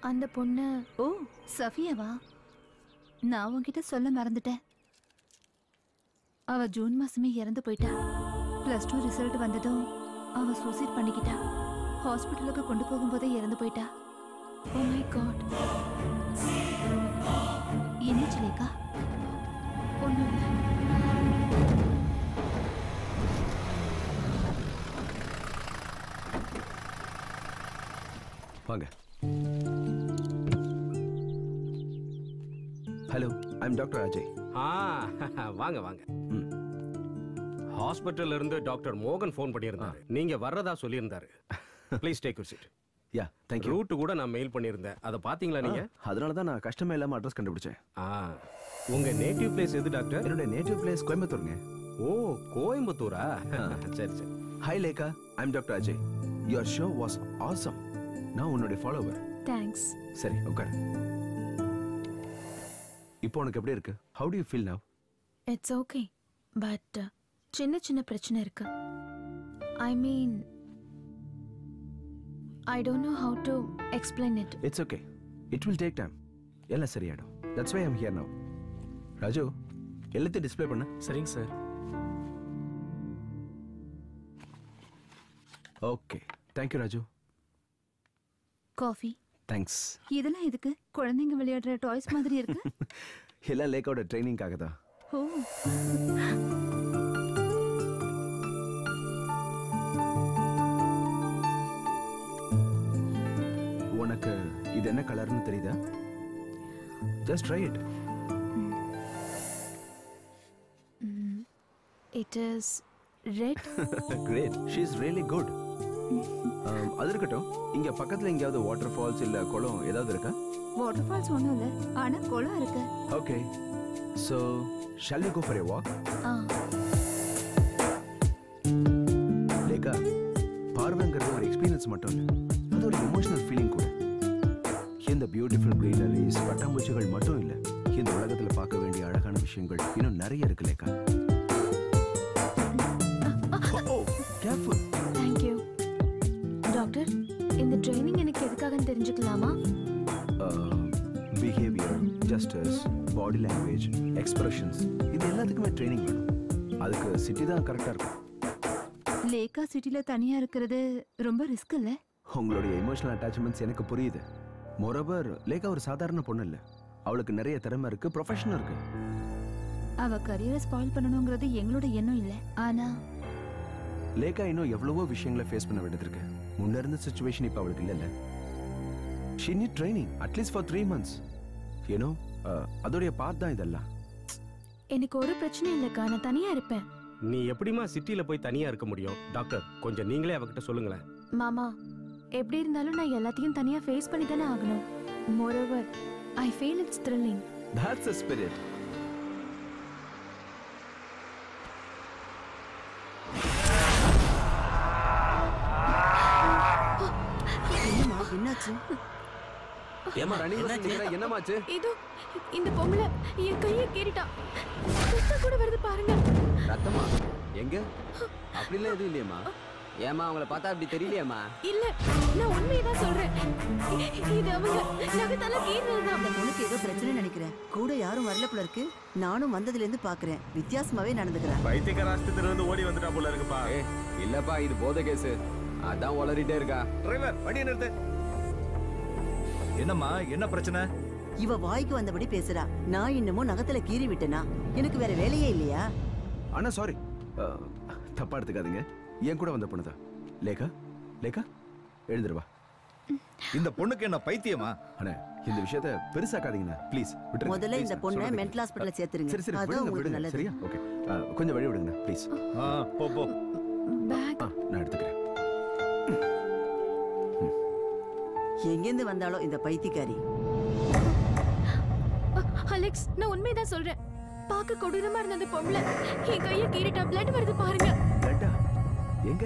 அந்த பொண்ணு ஓ சஃபியாவா? நான் உன்கிட்ட சொல்ல மறந்துட்டேன். அவ ஜூன் மாசமே இறந்து போயிட்டா. பிளஸ் டூ ரிசல்ட் வந்ததும் அவ சூசைட் பண்ணிக்கிட்டா. ஹாஸ்பிட்டலுக்கு கொண்டு போகும்போதே இறந்து போயிட்டா. ஓ மை காட் என்னாச்சு லேக்கா ஒன்றும் வாங்க. Hello I am doctor Ajay ஆ வாங்க வாங்க. ஹாஸ்பிட்டல்ல இருந்து டாக்டர் மோகன் ஃபோன் பண்ணியிருந்தாரு. நீங்க வர்றதா சொல்லியிருந்தாரு. Please take you seat yeah thank you route கூட நான் மெயில் பண்ணியிருந்தேன். அதை பாத்தீங்களா நீங்க? அதனால தான் நான் கஷ்டமே இல்லாம அட்ரஸ் கண்டுபிடிச்சேன். ஆ. உங்க நேட்டிவ் பிளேஸ் எது டாக்டர் என்னோட நேட்டிவ் பிளேஸ் கோயம்புத்தூருங்க. ஓ கோயம்புத்தூரா? சரி சரி. Hi Lekha I am doctor Ajay your show was awesome நான் உன்னுடைய ஃபாலோவர் தேங்க்ஸ் சரி உட்காரு. இப்போ உனக்கு எப்படி இருக்கு? How do you feel now it's okay but சின்ன சின்ன பிரச்சனை இருக்கு. I mean I don't know how to explain it it's okay it will take time எல்லாம் சரியாயிடும். That's why I'm here now Raju எல்லாத்தையும் டிஸ்ப்ளே பண்ணு. சரிங்க sir okay thank you Raju. Coffee thanks இதெல்லாம் எதுக்கு? குழந்தைங்க விளையாடுற டாய்ஸ் மாதிரி இருக்கு. எல்லாம் லேக்கோட ட்ரைனிங்காக தான். உனக்கு இது என்ன கலர்னு தெரியுதா? Just try it it is red great she is really good அது இருக்கட்டும். இங்க பக்கத்துல எங்கேயாவது வாட்டர் ஃபால்ஸ் இல்ல குளம் ஏதாவது இருக்கா? வாட்டர் ஃபால்ஸ் ஒன்றும் இல்லை. ஆனா குளம் இருக்கு. Okay so shall you go for a walk ஆ. லேக்கா பார்வைங்கிறது ஒரு எக்ஸ்பீரியன்ஸ் மட்டும் இல்லை. அது ஒரு எமோஷனல் ஃபீலிங் கூட. இந்த பியூட்டிஃபுல் க்ரீனரிஸ் பட்டாம்பூச்சிகள் மட்டும் இல்லை. இந்த உலகத்தில் பார்க்க வேண்டிய அழகான விஷயங்கள் இன்னும் நிறைய இருக்கு லேக்கா கேர்ஃபுல் டாக்டர் இந்த ட்ரைனிங் எனக்கு எதுக்காகன்னு தெரிஞ்சுக்கலாமா? Behaviour gestures body language expressions இது எல்லாத்துக்குமே ட்ரைனிங் வேணும். அதுக்கு சிட்டி தான் கரெக்டாக இருக்கும். லேக்கா சிட்டில தனியா இருக்கிறது ரொம்ப ரிஸ்க் இல்ல? உங்களுடைய எமோஷனல் அட்டாச்மெண்ட்ஸ் எனக்கு புரியுது. மொரவர் லேக்கா ஒரு சாதாரண பொண்ணு இல்லை. அவளுக்கு நிறைய திறமை இருக்கு ப்ரொஃபஷனும் இருக்கு. அவ கரியரை ஸ்பாயில் பண்ணணுங்கிறது எங்களோட எண்ணம் இல்ல. ஆனா லேக்கா இன்னும் எவ்வளவோ விஷயங்களை ஃபேஸ் பண்ண வேண்டியது இருக்கு. முன்ன இருந்த சுச்சுவேஷன் இப்போ அவளுக்கு இல்லைல்ல. She need training at least for three months ஏனோ அதோடைய பார்ட் தான் இதெல்லாம். எனக்கு ஒரு பிரச்சனையும் இல்லைக்கா நான் தனியா இருப்பேன். நீ எப்படிமா சிட்டில போய் தனியா இருக்க முடியும்? டாக்டர் கொஞ்சம் நீங்களே அவகிட்ட சொல்லுங்களேன். மாமா எப்படி இருந்தாலும் நான் எல்லாத்தையும் தனியா ஃபேஸ் பண்ணி தானே ஆகணும். Moreover I feel it's thrilling That's the spirit. என்னாச்சு? ஏமா என்னமாச்சு? இதோ இந்த பொம்பளை என் கையை கீறிட்டா ரத்தம் கூட வருது பாருங்க. ரத்தமா? எங்க? அப்படிலாம் எதுவும் இல்லையம்மா. ஏமா அவங்கள பார்த்தா அப்படி தெரியலையேம்மா? இல்ல நான் உண்மையை தான் சொல்றேன். இது அவங்க அந்த பொண்ணுக்கு ஏதோ பிரச்சனை நினைக்கிறேன். கூட யாரும் வரல போல இருக்கு. நானும் வந்ததுல இருந்து பாக்குறேன். வித்தியாசமாவே நடந்துக்கிறேன் பைத்தியக்கார ஆஸ்பத்திரி இருந்து ஓடி வந்துட்டா போல இருக்குப்பா. இல்லப்பா இது போதை கேஸ். அதான் உளறிட்டே இருக்கா. டிரைவர் வண்டியை நிறுத்து. என்னம்மா என்ன பிரச்சனை? இவ வாய்க்கு வந்தபடி பேசுறா. நான் இன்னமும் நகத்துல கீறி விட்டேனா? எனக்கு வேற வேலையே இல்லையா? அண்ணா சாரி தப்பா எடுத்துக்காதீங்க. என் கூட வந்த பொண்ணுதான். லேகா? லேகா? எழுந்துருவா இந்த பொண்ணுக்கு என்ன பைத்தியமா? அண்ணா இந்த விஷயத்த பெருசாக்காதீங்கண்ணா. ப்ளீஸ் முதல்ல இந்த பொண்ணை மென்டல் ஹாஸ்பிட்டல்ல சேர்த்துருங்க. சரி சரி விடுங்க உங்களுக்கு விடுங்க. நல்லது. சரியா? ஓகே கொஞ்சம் வழி விடுங்கண்ணா ப்ளீஸ் போ போ. பேக் எங்கேருந்து வந்தாலோ இந்த பைத்தியக்காரி. அலெக்ஸ் நான் உண்மையை தான் சொல்றேன். பார்க்க கொடூரமா இருந்த அந்த பொம்பளை. என் கையை கீறிட்டா பிளட் வருது பாருங்க. லட்டா எங்க?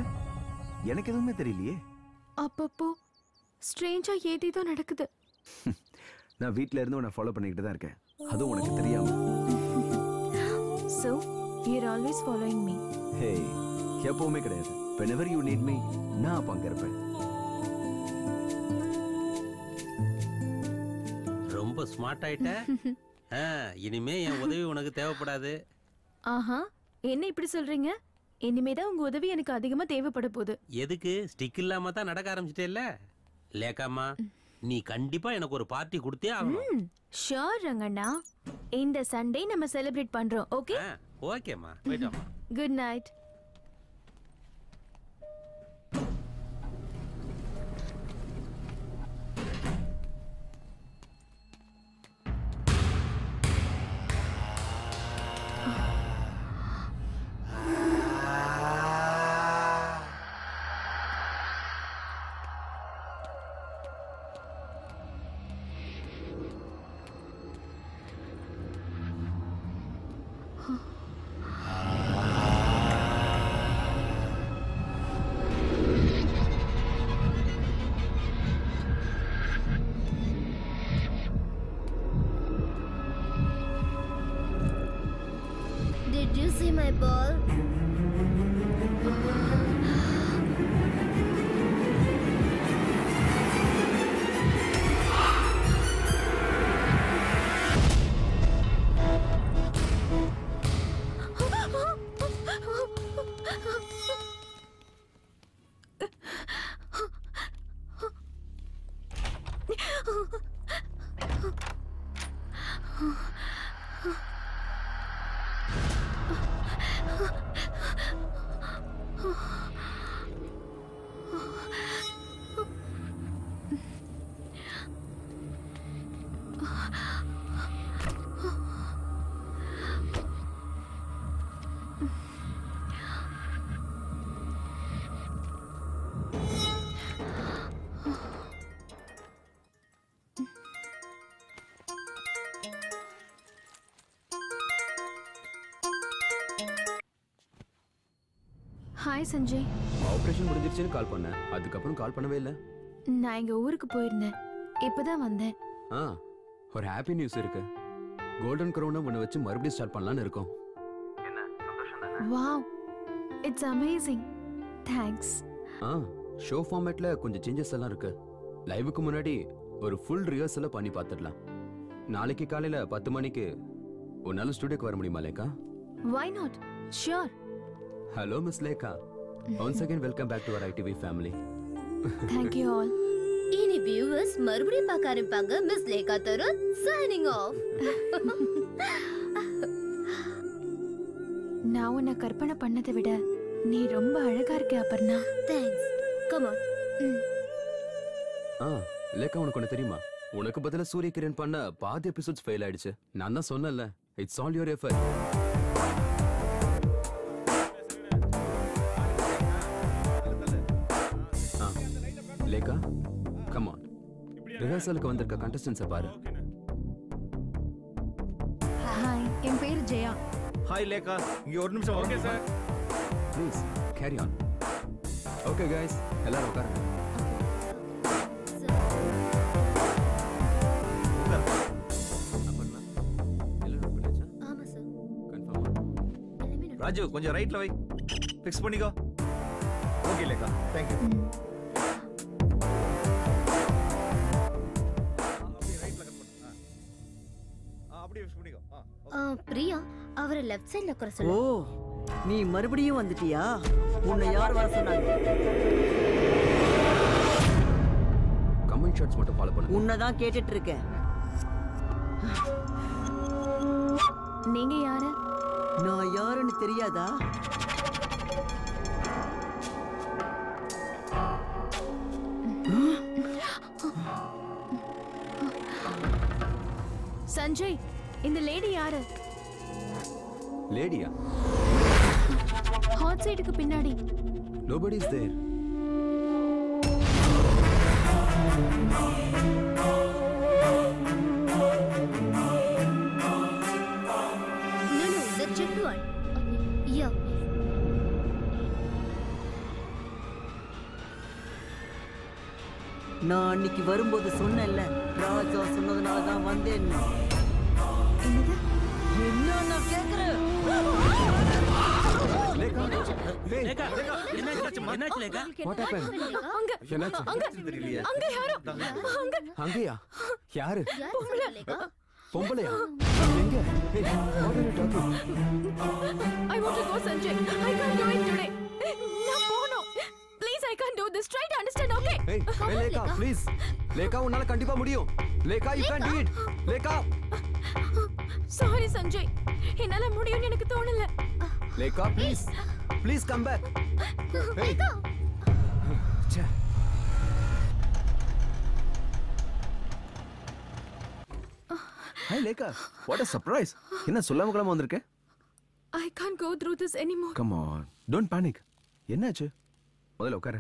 எனக்கு எதுவுமே தெரியலையே. அப்பப்போ ஸ்ட்ரேஞ்சா ஏதேதோ நடக்குது. நான் வீட்ல இருந்து உன்னை ஃபாலோ பண்ணிக்கிட்டு தான் இருக்கேன். அதுவும் உனக்கு தெரியாம. So you're always following me hey எப்பவுமே கிடையாது. Whenever you need me நான் அப்ப அங்க இருப்பேன். ரொம்ப ஸ்மார்ட் ஆயிட்ட இனிமே என் உதவி உனக்கு தேவைப்படாது. ஆஹா என்ன இப்படி சொல்றீங்க? இனிமேதான் உங்க உதவி எனக்கு அதிகமா தேவைப்பட போகுது. எதுக்கு? ஸ்டிக் இல்லாம தான் நடக்க ஆரம்பிச்சிட்டேல்ல? லேக்காம்மா நீ கண்டிப்பா எனக்கு ஒரு பார்ட்டி கொடுத்தே ஆகணும். ஷோர் ரங்கண்ணா. இந்த சண்டே நம்ம செலிப்ரேட் பண்றோம் ஓகே ஓகேம்மா போயிட்டோம்மா good night hi Sanjay operation முடிஞ்சிருச்சுன்னு call பண்ணேன். அதுக்கப்புறம் கால் பண்ணவே இல்லை. நான் எங்க ஊருக்கு போயிருந்தேன். இப்பதான் வந்தேன். ஆ ஒரு ஹாப்பி நியூஸ் இருக்கு. கோல்டன் க்ரௌனை ஒன்று வச்சு மறுபடியும் ஸ்டார்ட் பண்ணலான்னு இருக்கோம். வாவ் இட்ஸ் அமேசிங் தேங்க்ஸ் ஆ ஷோ ஃபார்மேட்ல கொஞ்சம் சேஞ்சஸ் எல்லாம் இருக்கு. லைவுக்கு முன்னாடி ஒரு ஃபுல் ரிஹர்சலை பண்ணி பார்த்துடலாம். நாளைக்கு காலையில பத்து மணிக்கு உன்னால ஸ்டுடியோக்கு வர முடியுமா Lekha why not sure hello miss Lekha once again welcome back to our ITV family thank you all இனி வியூவர்ஸ் மறுபடியும் பார்க்க ஆரம்பிப்பாங்க miss Lekha Tarun signing off நான் உன்னை கற்பனை பண்ணதை விட நீ ரொம்ப அழகா இருக்க அபர்ணா? தேங்க்ஸ் கம் ஆன் ஆ லேக்கா உனக்கு ஒன்று தெரியுமா? உனக்கு பதிலா சூரிய கிரண் பண்ண பாதி எபிசோட்ஸ் ஃபெயில் ஆயிடுச்சு. நான் தான் சொன்னேன்ல இட்ஸ் ஆல் யுவர் எஃபர்ட் ரிஹர்சலுக்கு வந்திருக்க கண்டஸ்டன்ஸை பாரு ஹாய் என் பேர் ஜெயா ஹாய் லேகா இங்க ஒரு நிமிஷம் okay sir please carry on okay guys எல்லாரும் உட்காருங்க ராஜு கொஞ்சம் ரைட்ல வை ஃபிக்ஸ் பண்ணிக்கோ ஓகே லேகா தேங்க்யூ சைடுல உட்கார ஓ சொல்லு. நீ மறுபடியும் வந்துட்டியா? உன்னை யார் வர சொன்னாங்க? கமெண்ட் ஷாட்ஸ் மட்டும் ஃபாலோ பண்ணுங்க. உன்னை தான் கேட்டுட்டு இருக்கேன் நீங்க யாரு? நான் யாருன்னு தெரியாதா? சஞ்சய் இந்த லேடி யாரு? லேடியா? ஹாட் சைடுக்கு பின்னாடி. Nobody is there. நான் அன்னைக்கு வரும்போது சொன்னேன்ல ராஜா சொன்னதுனால தான் வந்தேன் அங்கேயா யாரு பொம்பளை பொம்பளையா எங்க to go Sanjay I can't do it today நான் போணும் please I can't do this try to understand okay Hey, hey, Lekha please Lekha உன்னால கண்டிப்பா முடியும் Lekha you can do it Lekha sorry Sanjay என்னால முடியும்னு எனக்கு தோணல Lekha please please come back. Hi Lekha what a surprise என்ன சொல்லாம கிளம்ப வந்திருக்க? I can't go through this anymore. Come on don't panic என்னாச்சு? முதல்ல உட்கார.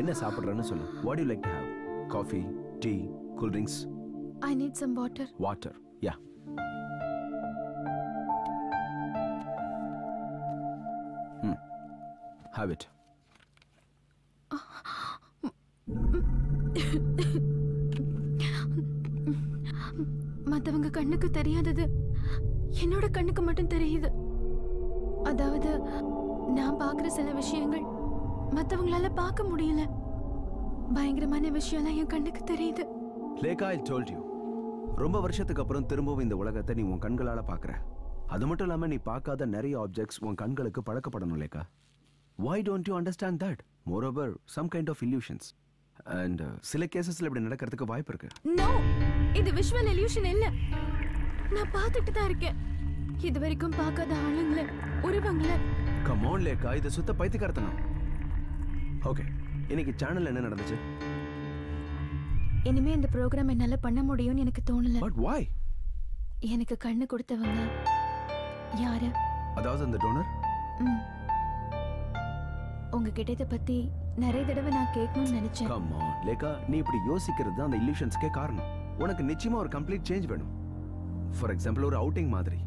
என்ன சாப்பிடுறேன்னு சொல்லு. What you like to have coffee tea cool drinks I need some water. Water yeah hmm have it மத்தவங்க கண்ணுக்கு தெரியாதது. என்னோட கண்ணுக்கு மட்டும் தெரியுது. அதாவது நான் பார்க்குற சில விஷயங்கள் மத்தவங்களால பார்க்க முடியல. பயங்கரமான விஷயம்லாம் என் கண்ணுக்கு தெரியுது. லேக்கா ஐ டோல்ட் யூ ரொம்ப வருஷத்துக்கு அப்புறம் திரும்பவும் இந்த உலகத்தை நீ உன் கண்களால பார்க்குற. அது மட்டும் இல்லாம நீ பார்க்காத நிறைய ஆப்ஜெக்ட்ஸ் உன் கண்களுக்கு பழக்கப்படணும் லேக்கா why don't you understand that? Moreover some kind of illusions. And uh, சில கேசஸ்ல இப்படி நடக்கிறதுக்கு வாய்ப்பு இருக்கு. நோ இது விஷுவல் illusion இல்ல. நான் பார்த்துட்டு தான் இருக்கேன். இது வரைக்கும் பார்க்காத ஆளுங்கள உருவங்கள கம் ஆன் லேக்கா இது சுத்த பைத்தியக்காரத்தனம். ஓகே இன்னைக்கு சேனல்ல என்ன நடந்துச்சு? இனிமே இந்த ப்ரோக்ராம் என்னால பண்ண முடியும்னு எனக்கு தோணல. But why? எனக்கு கண்ணு கொடுத்தவங்க யாரு? அதாவது அந்த டோனர். உங்ககிட்ட இதை பத்தி நிறைய தடவை நான் கேட்கணும்னு நினைச்சேன். ஆன் லேக்கா நீ இப்படி யோசிக்கிறது தான் அந்த illusionsக்கே காரணம். உனக்கு நிச்சயமா ஒரு கம்ப்ளீட் சேஞ்ச் வேணும். ஃபார் எக்ஸாம்பிள் ஒரு அவுட்டிங் மாதிரி.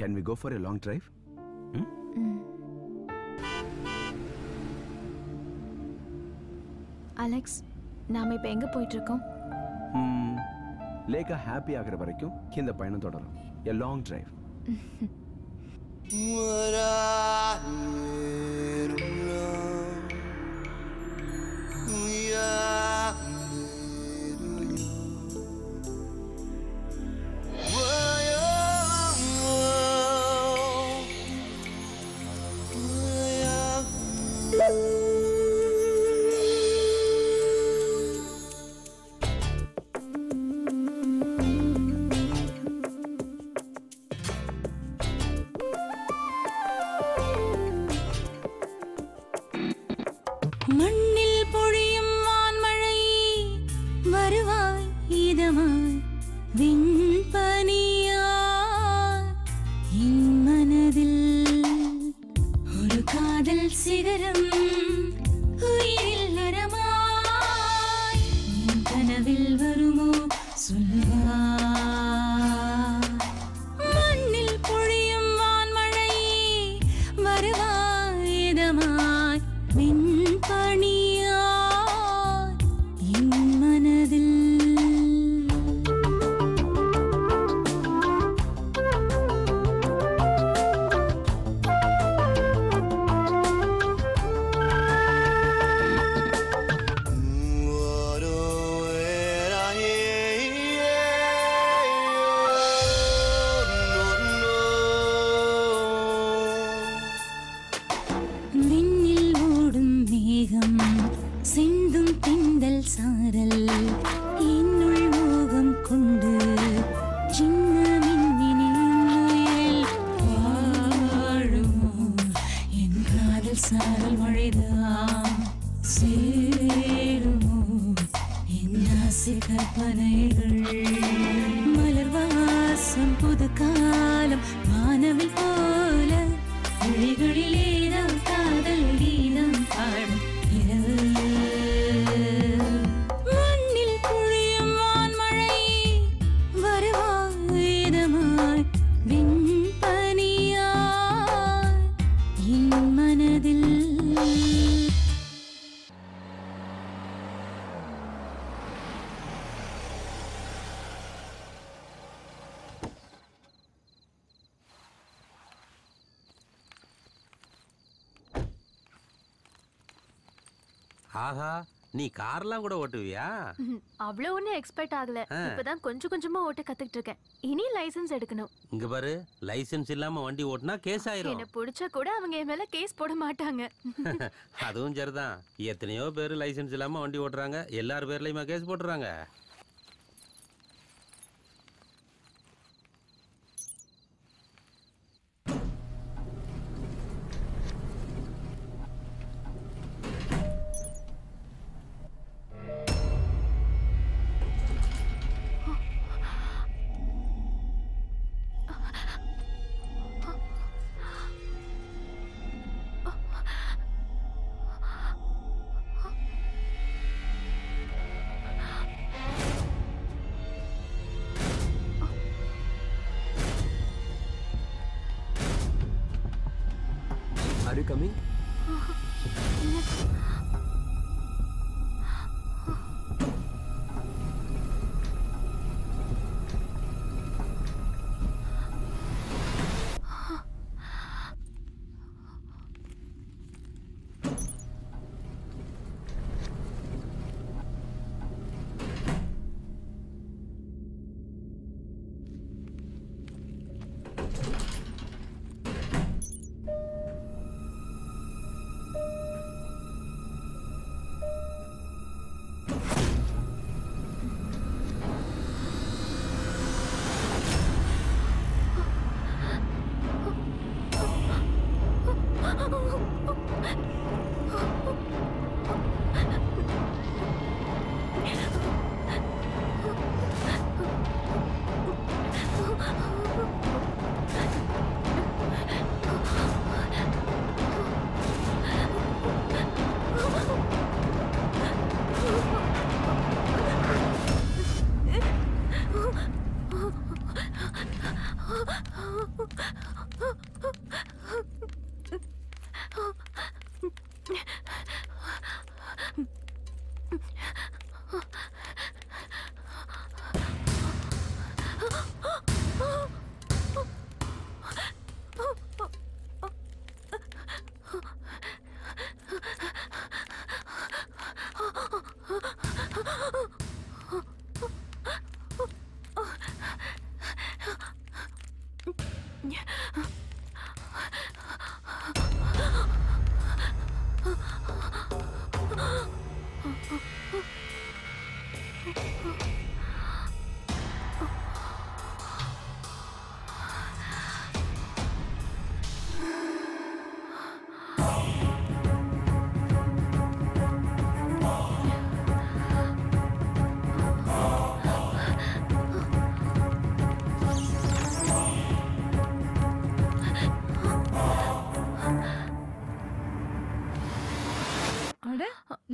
Can we go for a long drive. Alex நாம இப்ப எங்க போயிட்டு இருக்கோம் லேக்கா ஹாப்பி ஆகிற வரைக்கும் இந்த பயணம் தொடரும். A long drive what are you? நீ கார்லாம் கூட ஓட்டுவியா? அவ்வளவு ஒன்றும் எக்ஸ்பெக்ட் ஆகல. இப்பதான் கொஞ்சம் கொஞ்சமா ஓட்ட கத்துக்கிட்டு இருக்கேன். இனி லைசென்ஸ் எடுக்கணும். இங்க பாரு லைசென்ஸ் இல்லாம வண்டி ஓட்டினா கேஸ் ஆயிரும். என்ன பிடிச்சா கூட அவங்க என் மேல கேஸ் போட மாட்டாங்க. அதுவும் சரிதான். எத்தனையோ பேர் லைசென்ஸ் இல்லாம வண்டி ஓட்டுறாங்க. எல்லார் பேர்லயுமா கேஸ் போட்டுறாங்க? Are you coming?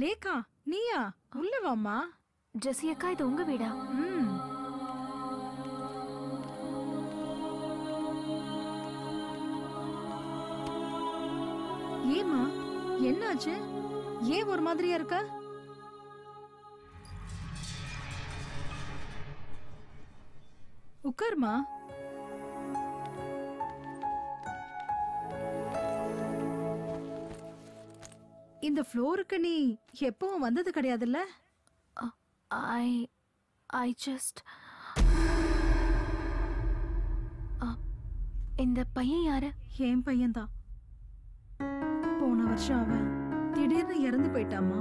லேக்கா நீயா? உள்ள வாம்மா. ஜெசி அக்கா இது உங்க வீடா? ம். ஏமா என்னாச்சு? ஏன் ஒரு மாதிரியா இருக்க? உட்காருமா இந்த ஃப்ளோருக்கு நீ எப்பவும் வந்தது கிடையாதுல்ல? ஐ ஐ ஜஸ்ட் இந்த பையன் யாரு? என் பையன்தான். போன வருஷம் அவன் திடீர்னு இறந்து போயிட்டாமா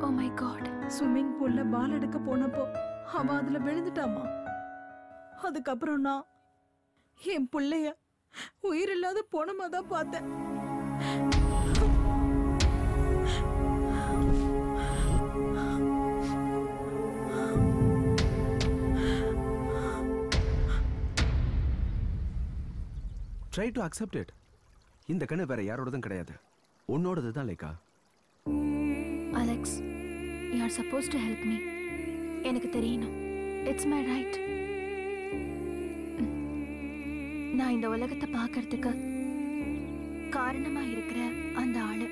ஓ மை காட் ஸ்விம்மிங் பூல்ல பால் எடுக்க போனப்போ அவன் அதுல விழுந்துட்டாமா அதுக்கப்புறம் நான் என் பிள்ளைய உயிரில்லாத போனமா தான் பார்த்தேன். ட்ரை டு அக்செப்ட் இட் இந்த கண்ணு வேற யாரோடதும் கிடையாது. உன்னோடது தான் Lekha Alex you are supposed to help me எனக்கு தெரியணும். இட்ஸ் மை ரைட் நான் இந்த உலகத்தை பார்க்கறதுக்கு காரணமா இருக்கிற அந்த ஆளு.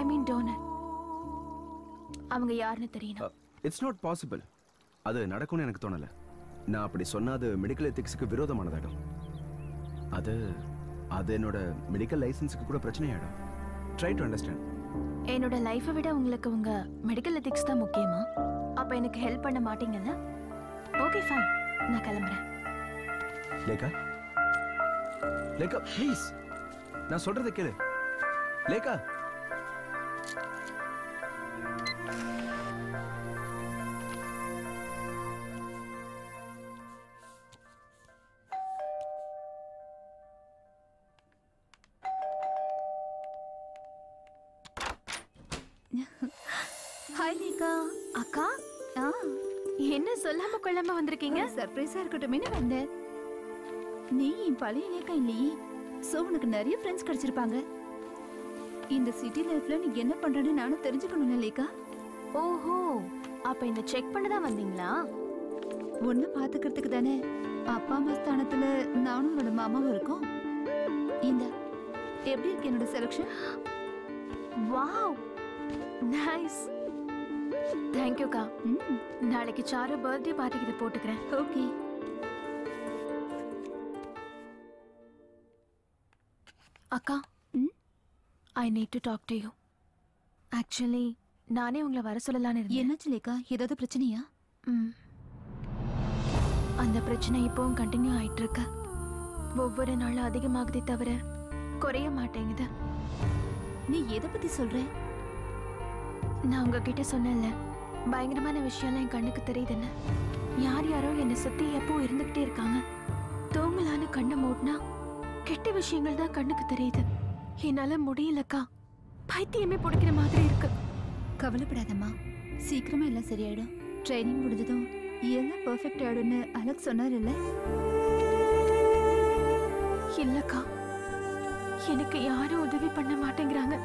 ஐ மீன் டோனர் அவங்க யாருன்னு தெரியணும். இட்ஸ் நாட் பாசிபிள் அது நடக்கும்னு எனக்கு தோணல. நான் அப்படி சொன்னா அது மெடிக்கல் எத்திக்ஸுக்கு விரோதமானதாகும் அது அது என்னோட மெடிக்கல் லைசன்ஸுக்கு கூட பிரச்சனையாயிடும். ட்ரை டு அண்டர்ஸ்டாண்ட் என்னோட லைஃபை விட உங்களுக்கு உங்க மெடிக்கல் எத்திக்ஸ் தான் முக்கியமா? அப்ப எனக்கு ஹெல்ப் பண்ண மாட்டீங்கல்ல? ஓகே ஃபைன் நான் கிளம்புறேன். லேக்கா லேக்கா ப்ளீஸ் நான் சொல்றதை கேளு. லேக்கா சொல்லாம கொள்ளாம வந்திருக்கீங்க? சர்ப்ரைஸா இருக்கட்டும்னு வந்தேன் நீ என் பழைய லேக்கா இல்லையே. சோ உனக்கு நிறைய ஃப்ரெண்ட்ஸ் கிடைச்சிருப்பாங்க. இந்த சிட்டி லைஃப்ல நீ என்ன பண்றன்னு நானும் தெரிஞ்சுக்கணும்ல லேக்கா ஓஹோ. அப்ப இந்த செக் பண்ண தான் வந்தீங்களா? ஒண்ணு பாத்துக்கிறதுக்கு தானே. அப்பா அம்மா ஸ்தானத்துல நானும் உன்னோட மாமாவும் இருக்கோம். இந்த எப்படி இருக்கு என்னோட செலக்ஷன் வாவ் நைஸ் தேங்க்யூக்கா நாளைக்கு சாரு பர்த்டே பார்ட்டிக்கு இதை போட்டுக்கிறேன். ஓகே அக்கா. I need to talk to you actually நானே உங்களை வர சொல்லலான்னு இருந்தேன். என்னாச்சு லேக்கா ஏதாவது பிரச்சனையா? அந்த பிரச்சனை இப்பவும் கண்டினியூ ஆயிட்டு இருக்கு ஒவ்வொரு நாளும் அதிகமாகுதே தவிர குறைய மாட்டேங்குது. நீ எதை பத்தி சொல்ற? நான் உங்ககிட்ட சொன்னேன்ல பயங்கரமான விஷயம்லாம் என் கண்ணுக்கு தெரியுதுன்னு. யார் யாரோ என்னை சுத்தி எப்போ இருந்துகிட்டே இருக்காங்க. தூங்கலான்னு கண்ணை மூடினா கெட்ட விஷயங்கள் தான் கண்ணுக்கு தெரியுது. என்னால முடியலக்கா. பைத்தியமே பிடிக்கிற மாதிரி இருக்கு. கவலைப்படாதம்மா. சீக்கிரமா எல்லாம் சரியாயிடும். ட்ரைனிங் முடிஞ்சதும் எல்லாம் பெர்ஃபெக்ட் ஆயிடும்னு அலெக்ஸ் சொன்னார் இல்ல இல்லக்கா. எனக்கு யாரும் உதவி பண்ண மாட்டேங்கிறாங்க.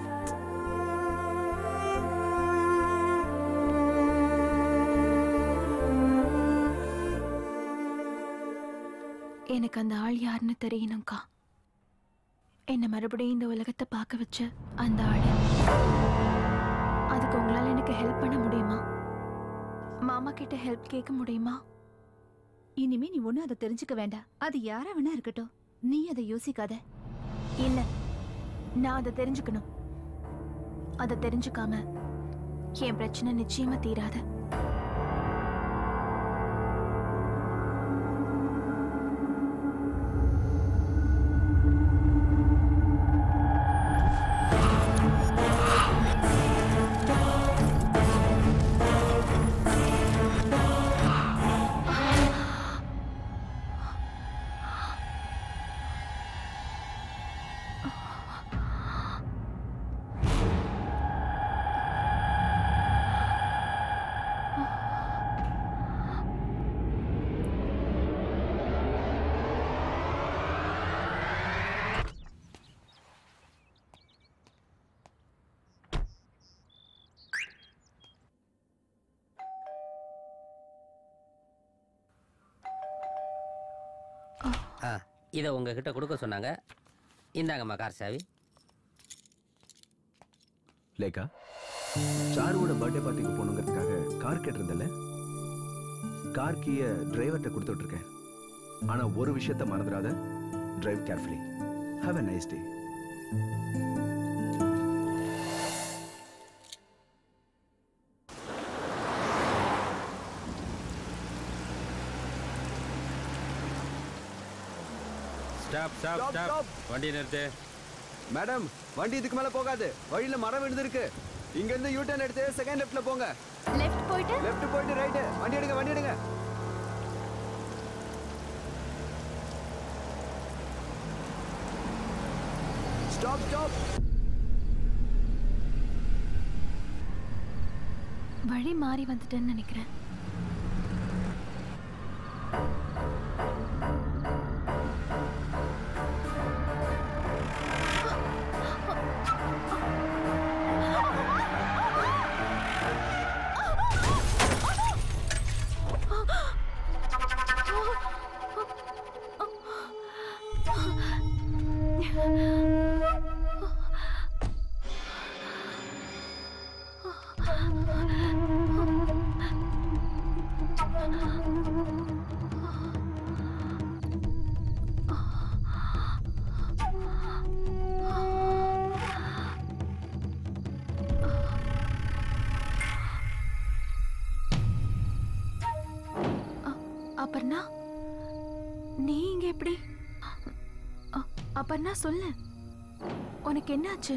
எனக்கு அந்த ஆள் யாருன்னு தெரியணும்க்கா. என்னை மறுபடியும் இந்த உலகத்தை பார்க்க வச்ச அந்த ஆள். அதுக்கு உங்களால எனக்கு ஹெல்ப் பண்ண முடியுமா? மாமா கிட்ட ஹெல்ப் கேட்க முடியுமா? இனிமே நீ ஒண்ணு அதை தெரிஞ்சுக்க வேண்டாம். அது யாரா வேணா இருக்கட்டும். நீ அதை யோசிக்காத. இல்ல. நான் அதை தெரிஞ்சுக்கணும். அதை தெரிஞ்சுக்காம என் பிரச்சனை நிச்சயமா தீராது. இதை உங்ககிட்ட கொடுக்க சொன்னாங்க. இந்தாங்கம்மா கார் சாவி. லேக்கா சாருவோட பர்த்டே பார்ட்டிக்கு போகணுங்கிறதுக்காக கார் கேட்டிருந்தல கார் கீயை டிரைவர்கிட்ட கொடுத்து விட்டுருக்கேன் ஆனால் ஒரு விஷயத்த மறந்துடாத drive carefully have a nice day stop stop Stop, stop stop. வண்டி நிறுத்து. மேடம் வண்டி இதுக்கு மேல போகாது. வழியில மரம் விழுந்திருக்கு. இங்க இருந்து யூ டர்ன் எடுத்து செகண்ட் லெஃப்ட்ல போங்க. லெஃப்ட் போயிட்டு? லெஃப்ட் போயிட்டு ரைட் வண்டி எடுங்க வண்டி எடுங்க. ஸ்டாப் ஸ்டாப் வழி மாறி வந்துட்டேன்னு நினைக்கிறேன். பண்ணா சொல்லு. உனக்கு என்னாச்சு?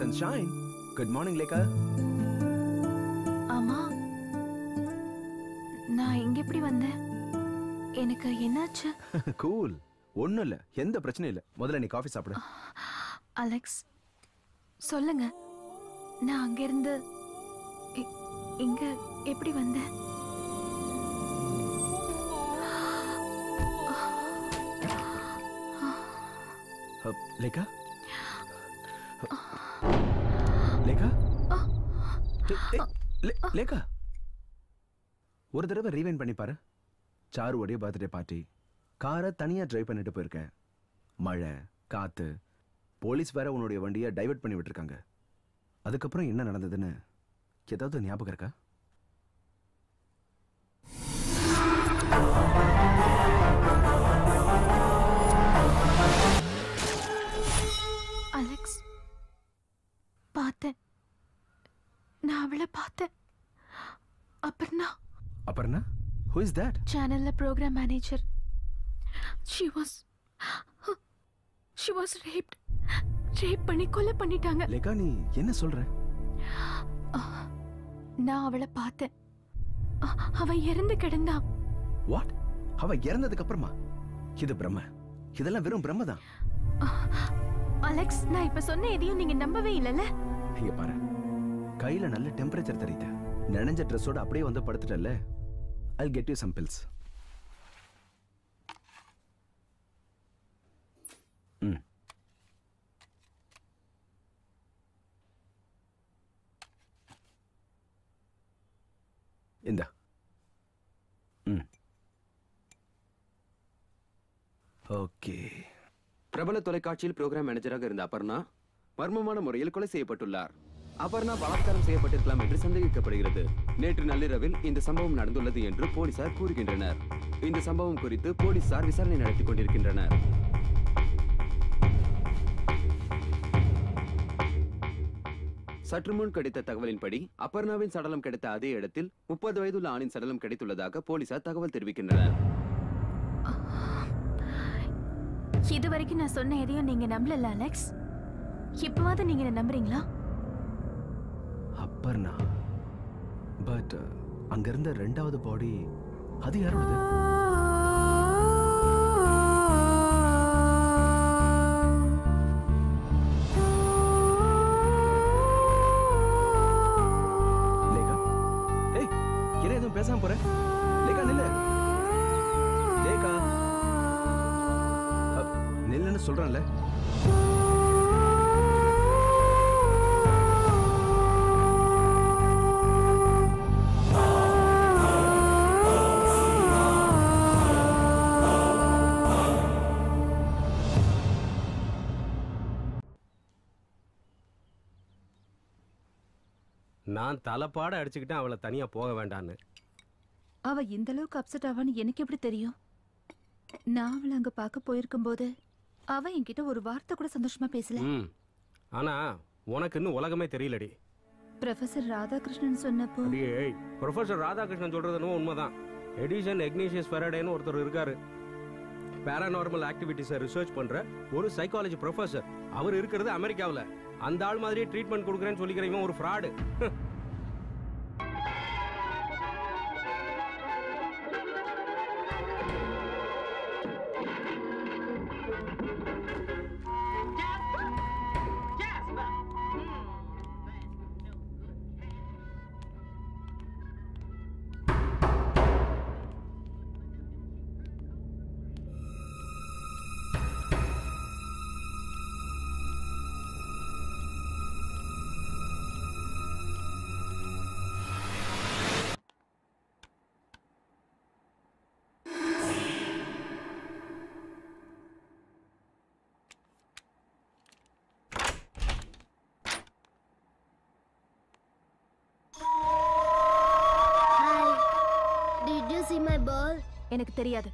Rise and shine. Good morning, Leka. ஆமா. நான் இங்க எப்படி வந்தேன்? எனக்கு என்னாச்சு? கூல் ஒண்ணும் இல்ல. எந்த பிரச்சனையும் இல்ல. முதல்ல நீ காஃபி சாப்பிடு. அலெக்ஸ் சொல்லுங்க. நான் அங்க இருந்து இங்க எப்படி வந்தேன்? லேகா லேகா லேகா. ஒரு தடவை ரீவைண்ட் பண்ணி பாரு. சாருவோடைய பர்த்டே பார்ட்டி காரை தனியா டிரைவ் பண்ணிட்டு போயிருக்க மழை காத்து. போலீஸ் வேற உன்னுடைய வண்டியை டைவர்ட் பண்ணி விட்டுருக்காங்க. அதுக்கப்புறம் என்ன நடந்ததுன்னு ஏதாவது ஞாபகம் இருக்கா? நான் அவளை பார்த்தேன். அப்புறம் அப்புறம்னா ஹூ இஸ் தட் சேனல்ல programme manager she was she was raped rape பண்ணி கொலை பண்ணிட்டாங்க. லேகா நீ என்ன சொல்ற? நான் அவளை பார்த்தேன். அவ இறந்து கிடந்தா. வாட் அவ இறந்ததுக்கு அப்புறமா? இது பிரம்ம. இதெல்லாம் வெறும் பிரம்ம தான். அலெக்ஸ் நான் இப்ப சொன்ன எதையும் நீங்க நம்பவே இல்லைல்ல? இங்க பாரு. கையில நல்ல டெம்பரேச்சர் தெரியுது. நினைஞ்ச ட்ரெஸ்ஸோட அப்படியே வந்து படுத்துட்டல I get you some pills. ம். இந்தா. ம். ஓகே. பிரபல தொலைக்காட்சியில் புரோகிராம் மேனேஜராக இருந்த அபர்ணா மர்மமான முறையில் கொலை செய்யப்பட்டுள்ளார். அபர்ணா பலாத்காரம் செய்யப்பட்டிருக்கலாம் என்று சந்தேகிக்கப்படுகிறது. நேற்று நள்ளிரவில் இந்த சம்பவம் நடந்துள்ளது என்று போலீசார் கூறுகின்றனர். இந்த சம்பவம் குறித்து போலீசார் விசாரணை நடத்தி கொண்டிருக்கின்றனர். சற்று முன் கிடைத்த தகவலின்படி அபர்ணாவின் சடலம் கிடைத்த அதே இடத்தில் முப்பது வயதுள்ள ஆணின் சடலம் கிடைத்துள்ளதாக போலீசார் தகவல் தெரிவிக்கின்றனர். இதுவரைக்கும் நான் சொன்ன எதையும் நீங்க நம்பல அலெக்ஸ். இப்பவாவது நீங்க என்ன நம்புறீங்களா? அப்பர்ணா. பட் அங்க இருந்த ரெண்டாவது பாடி அது யாரோடது? ஏய் என்ன எதுவும் பேசாம போற லேகா நில்ல. லேகா. அ, நில்லுன்னு சொல்றேன்ல. நான் தலைப்பாட அடிச்சுக்கிட்டேன் அவளை தனியா போக வேண்டான்னு. அவ இந்த அளவுக்கு அப்செட் ஆவான்னு எனக்கு எப்படி தெரியும்? நான் அவளை அங்க பார்க்க போயிருக்கும்போது அவ என்கிட்ட ஒரு வார்த்தை கூட சந்தோஷமா பேசல. ஆனா உனக்கு இன்னும் உலகமே தெரியலடி. ப்ரொஃபசர் ராதாகிருஷ்ணன் சொன்னப்போ ப்ரொஃபசர் ராதாகிருஷ்ணன் சொல்றது உண்மைதான். எடிசன் எக்னீஷியஸ் ஃபெரடேன்னு ஒருத்தர் இருக்காரு. பேராநார்மல் ஆக்டிவிட்டிஸை ரிசர்ச் பண்ற ஒரு சைக்காலஜி ப்ரொஃபசர் அவர் இருக்கிறது அமெரிக்காவுல. அந்த ஆள் மாதிரியே ட்ரீட்மெண்ட் கொடுக்குறேன்னு சொல்லிக்கிற இவன் ஒரு ஃப்ராடு எனக்கு தெரியாது.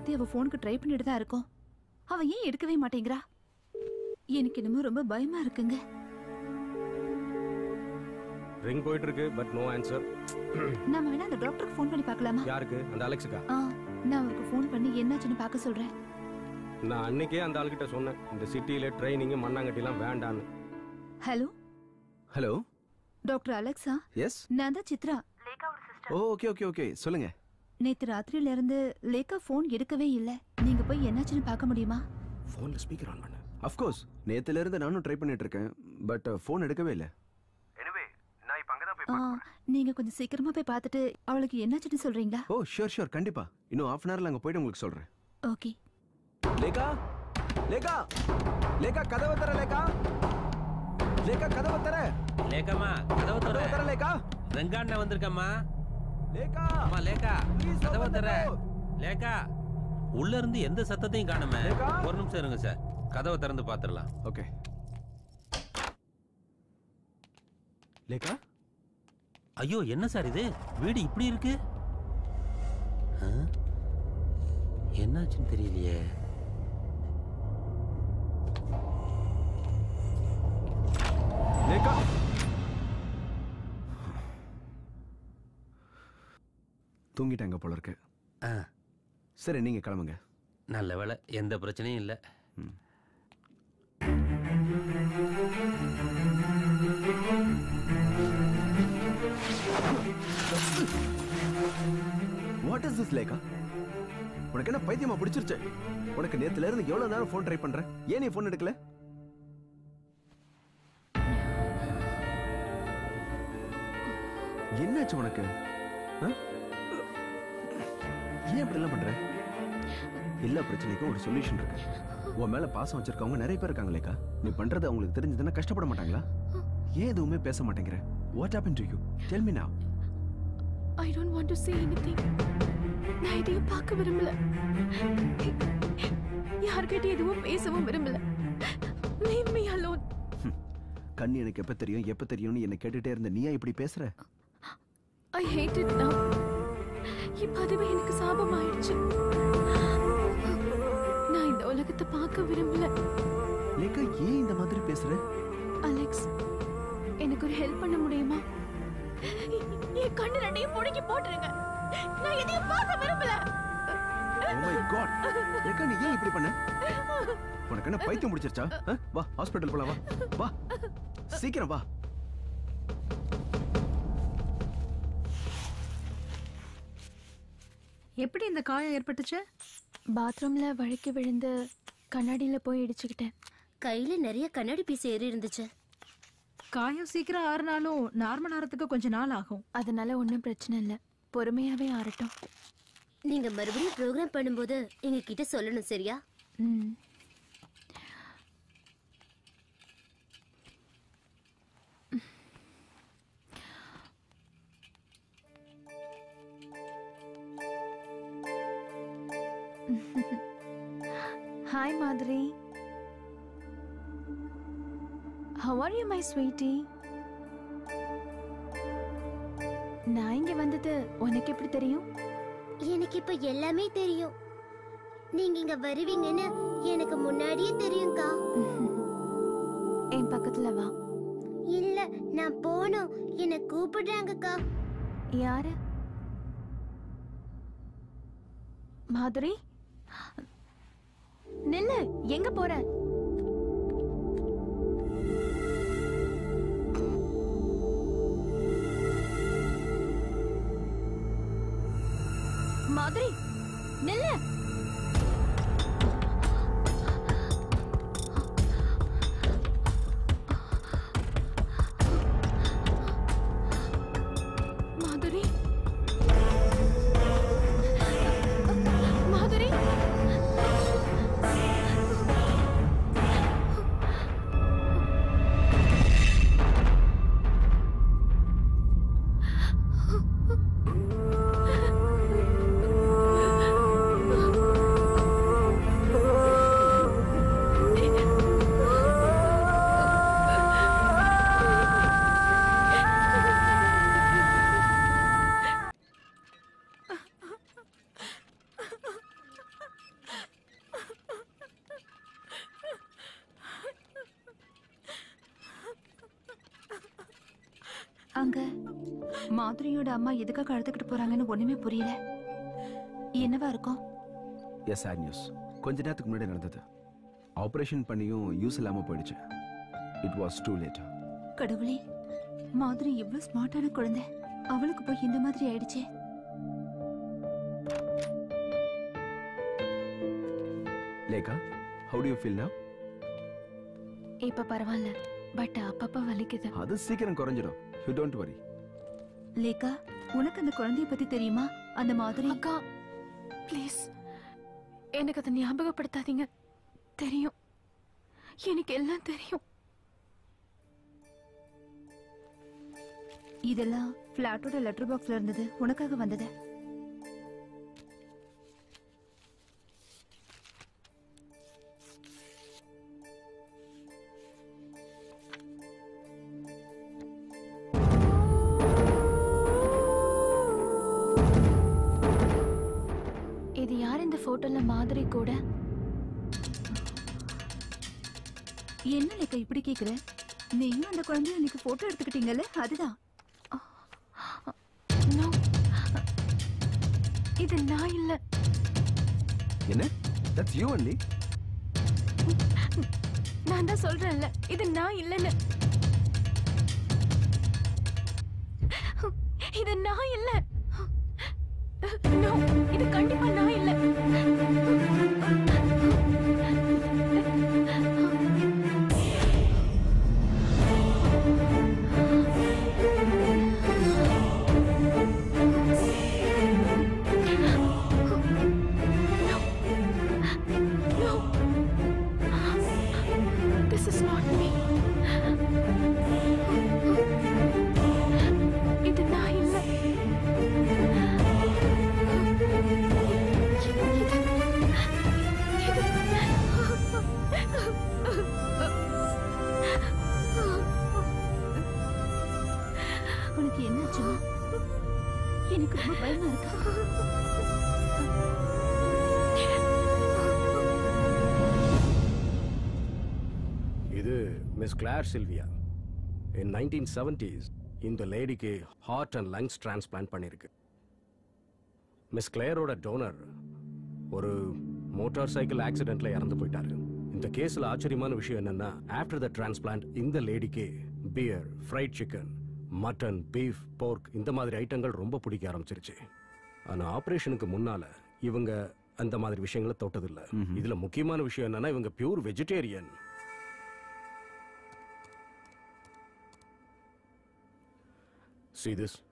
மாத்தி மாத்தி அவ போனுக்கு ட்ரை பண்ணிட்டு தான் இருக்கோம். அவ ஏன் எடுக்கவே மாட்டேங்கிறா? எனக்கு என்னமோ ரொம்ப பயமா இருக்குங்க. ரிங் போயிட்டு இருக்கு பட் நோ ஆன்சர் நாம வேணா அந்த டாக்டருக்கு ஃபோன் பண்ணி பார்க்கலாமா? யாருக்கு? அந்த அலெக்ஸுக்கா? ஆ நான் அவருக்கு ஃபோன் பண்ணி என்னாச்சுன்னு பார்க்க சொல்றேன். நான் அன்னைக்கே அந்த ஆளுகிட்ட சொன்னேன் இந்த சிட்டியில ட்ரைனிங் மண்ணாங்கட்டிலாம் வேண்டான்னு. Hello hello doctor Alexa? Yes நான் தான் சித்ரா. ஓ ஓகே ஓகே ஓகே சொல்லுங்க. நேத்து ராத்திரியில இருந்து லேக்கா ஃபோன் எடுக்கவே இல்ல. நீங்க போய் என்னாச்சுன்னு பார்க்க முடியுமா? ஃபோன்ல ஸ்பீக்கர் ஆன் பண்ணு. ஆஃப் கோர்ஸ் நேத்துல இருந்து நானும் ட்ரை பண்ணிட்டு இருக்கேன் பட் ஃபோன் எடுக்கவே இல்லை. ஆ, நீங்க கொஞ்சம் சீக்கிரமா போய் பார்த்துட்டு அவளுக்கு என்னாச்சுன்னு சொல்றீங்களா? ஓ ஷூர் ஷூர் கண்டிப்பா. இன்னும் ஹாஃப் அன் ஹவர்ல அங்க போயிட்டு உங்களுக்கு சொல்றேன். ஓகே. லேகா லேகா லேகா கதவை தர லேகா லேகா கதவை தர. லேக்காமா கதவை தர. தர லேகா ரெங்காண்ண வந்திருக்கம்மா. லேகா அம்மா லேக்கா கதவை தர லேக்கா உள்ள இருந்து எந்த சத்தத்தையும் காணுமே ஒரு நிமிஷம் இருங்க சார். கதவை திறந்து பாத்துடலாம். ஓகே. லேகா? ஐயோ என்ன சார் இது? வீடு இப்படி இருக்கு? என்னாச்சுன்னு தெரியலையே. லேகா. தூங்கிட்டாங்க போல இருக்கு ஆ. சரி நீங்க கிளம்புங்க. நல்ல வேளை எந்த பிரச்சனையும் இல்லை. வாட் இஸ் திஸ் லேகா உனக்கு என்ன பைத்தியமா பிடிச்சிருச்சு? உனக்கு நேத்துல இருந்து எவ்வளவு நேரம் ஃபோன் ட்ரை பண்ற? ஏன் நீ ஃபோன் எடுக்கல? என்னாச்சு உனக்கு? ஆ? ஏன் இப்படி எல்லாம் பண்ற? எல்லா பிரச்சனைக்கும் ஒரு சொல்யூஷன் இருக்கு. உன் மேல பாசம் வச்சிருக்கவங்க நிறைய பேர் இருக்காங்க லேக்கா நீ பண்றது அவங்களுக்கு தெரிஞ்சதுன்னா கஷ்டப்பட மாட்டாங்களா? ஏன் எதுவுமே பேச மாட்டேங்கிற? What happen to you tell me now I don't want to say anything நான் இதையும் பார்க்க விரும்பல. யார்கிட்ட எதுவும் பேசவும் விரும்பல. லீவ் மீ அலோன் கண்ணு எனக்கு எப்ப தெரியும் எப்ப தெரியும்னு என்ன கேட்டுட்டே இருந்த நீயா இப்படி பேசுற? ஐ ஹேட் இட் நவ் இப்ப அதுவே எனக்கு சாபம் ஆயிடுச்சு நான் இந்த உலகத்தை பார்க்க விரும்பல லேக்கா ஏன் இந்த மாதிரி பேசுற அலெக்ஸ் எனக்கு ஒரு ஹெல்ப் பண்ண முடியுமா என் கண்ணு ரெண்டையும் முடக்கி போட்டுருங்க நான் எதையும் பார்க்க விரும்பல நீ ஏன் இப்படி பண்ண உனக்கு என்ன பைத்தியம் முடிச்சிருச்சா? வா ஹாஸ்பிட்டல் போலாம் வா வா சீக்கிரம் வா எப்படி இந்த காயம் ஏற்பட்டுச்சு? பாத்ரூம்ல வழுக்கி விழுந்து கண்ணாடியில போய் இடிச்சுக்கிட்டேன். கையில நிறைய கண்ணாடி பீஸ் ஏறி இருந்துச்சு. காயம் சீக்கிரம் ஆறுனாலும் நார்மல் ஆறதுக்கு கொஞ்ச நாள் ஆகும். அதனால ஒன்றும் பிரச்சனை இல்லை. பொறுமையாவே ஆறட்டும். நீங்க மறுபடியும் ப்ரோக்ராம் பண்ணும்போது எங்க கிட்ட சொல்லணும் சரியா? ம். Hi Madhuri how are you my sweetie நான் இங்க வந்தது உனக்கு எப்படி தெரியும்? எனக்கு இப்ப எல்லாமே தெரியும். நீங்க இங்க வருவீங்கன்னு எனக்கு முன்னாடியே தெரியும்க்கா. என் பக்கத்துல வா. இல்ல நான் போகணும் என்ன கூப்பிடுறாங்கக்கா. யாரு? மாதுரி? நில்லு எங்க போற? மாதுரி மாதுரியோட அம்மா எதுக்காக அழுதுகிட்டு போறாங்கன்னு ஒண்ணுமே புரியல. என்னவா இருக்கும்? எஸ் சாட் நியூஸ் கொஞ்ச நேரத்துக்கு முன்னாடி நடந்தது. ஆபரேஷன் பண்ணியும் யூஸ் இல்லாம போயிடுச்சு. இட் வாஸ் டூ லேட் கடவுளே மாதுரி இவ்வளவு ஸ்மார்ட்டான குழந்தை. அவளுக்கு போய் இந்த மாதிரி ஆயிடுச்சே. Lekha how do you feel now இப்ப பரவாயில்ல பட் அப்பப்ப வலிக்குது. அது சீக்கிரம் குறைஞ்சிடும். யூ டோன்ட் வரி லேக்கா உனக்கு அந்த குழந்தைய பத்தி தெரியுமா? அந்த மாதிரி. அக்கா ப்ளீஸ் எனக்கு அதை ஞாபகப்படுத்தாதீங்க. தெரியும். எனக்கு எல்லாம் தெரியும். இதெல்லாம் பிளாட்டோட லெட்டர் பாக்ஸ்ல இருந்தது. உனக்காக வந்தது. கேக்குற நீயும் அந்த குழந்தைய இன்னைக்கு போட்டோ எடுத்துக்கிட்டீங்கல்ல? அதுதான். நோ இது நான் இல்ல. என்ன? தட்ஸ் யூ ஒன்லி நான் தான் சொல்றேன்ல இது நான் இல்லைன்னு. இது நான் இல்ல. நோ இது கண்டிப்பா நான் இல்ல. என்னாச்சுமா எனக்கு ரொம்ப பயமா இருக்கு. இது miss Claire Sylvia. In nineteen seventies இந்த லேடிக்கு ஹார்ட் அண்ட் லங்ஸ் டிரான்ஸ்பிளான்ட் பண்ணியிருக்கு மிஸ் கிளேயரோட டோனர் ஒரு மோட்டார் சைக்கிள் ஆக்சிடென்ட்ல இறந்து போயிட்டாரு. இந்த கேஸில் ஆச்சரியமான விஷயம் என்னன்னா ஆஃப்டர் த டிரான்ஸ்பிளான்ட் இந்த லேடிக்கு beer fried chicken mutton beef pork இந்த மாதிரி ஐட்டங்கள் ரொம்ப பிடிக்க ஆரம்பிச்சிருச்சு ஆனா ஆபரேஷனுக்கு முன்னால இவங்க அந்த மாதிரி விஷயங்களை தொட்டதில்ல இதுல முக்கியமான விஷயம் என்னன்னா இவங்க pure vegetarian See this?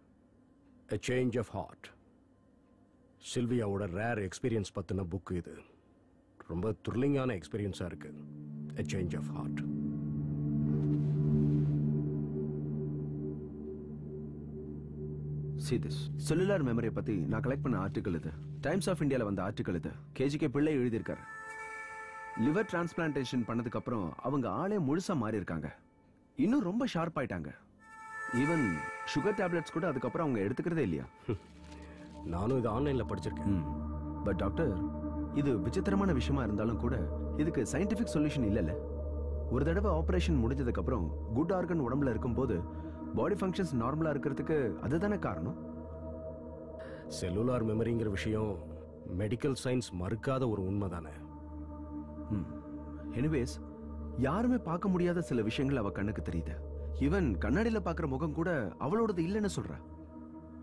A change of heart. சில்வியாவோட ரேர் எக்ஸ்பீரியன்ஸ் பத்தின புக் இது ரொம்ப த்ரில்லிங்கான எக்ஸ்பீரியன்ஸாக இருக்கு A change of heart. See this. Cellular மெமரியை பத்தி நான் கலெக்ட் பண்ண ஆர்டிக்கல் இது. டைம்ஸ் ஆஃப் இந்தியால வந்த ஆர்டிக்கல் இது. கேஜிகே பிள்ளை எழுதியிருக்காரு. லிவர் டிரான்ஸ்பிளான்டேஷன் பண்ணதுக்கு அப்புறம் அவங்க ஆளே முழுசா மாறி இருக்காங்க இன்னும் ரொம்ப ஷார்ப் ஆயிட்டாங்க. ஈவன் சுகர் டேப்லெட்ஸ் கூட அதுக்கப்புறம் அவங்க எடுத்துக்கிறதே இல்லையா? நானும் இது ஆன்லைன்ல படிச்சிருக்கேன். பட் டாக்டர் இது விசித்திரமான விஷயமா இருந்தாலும் கூட இதுக்கு சயின்டிபிக் சொல்யூஷன் இல்லைல்ல. ஒரு தடவை ஆபரேஷன் முடிஞ்சதுக்கு அப்புறம் குட் ஆர்கன் உடம்புல இருக்கும்போது பாடி ஃபங்க்ஷன்ஸ் நார்மலா இருக்கிறதுக்கு அதுதானே காரணம்? செல்லுலார் மெமரிங்கிற விஷயம் மெடிக்கல் சயின்ஸ் மறுக்காத ஒரு உண்மை தானே எனிவேஸ் யாருமே பார்க்க முடியாத சில விஷயங்கள் அவ கண்ணுக்கு தெரியுது. ஈவன் கண்ணாடியில பார்க்குற முகம் கூட அவளோடது இல்லைன்னு சொல்றா.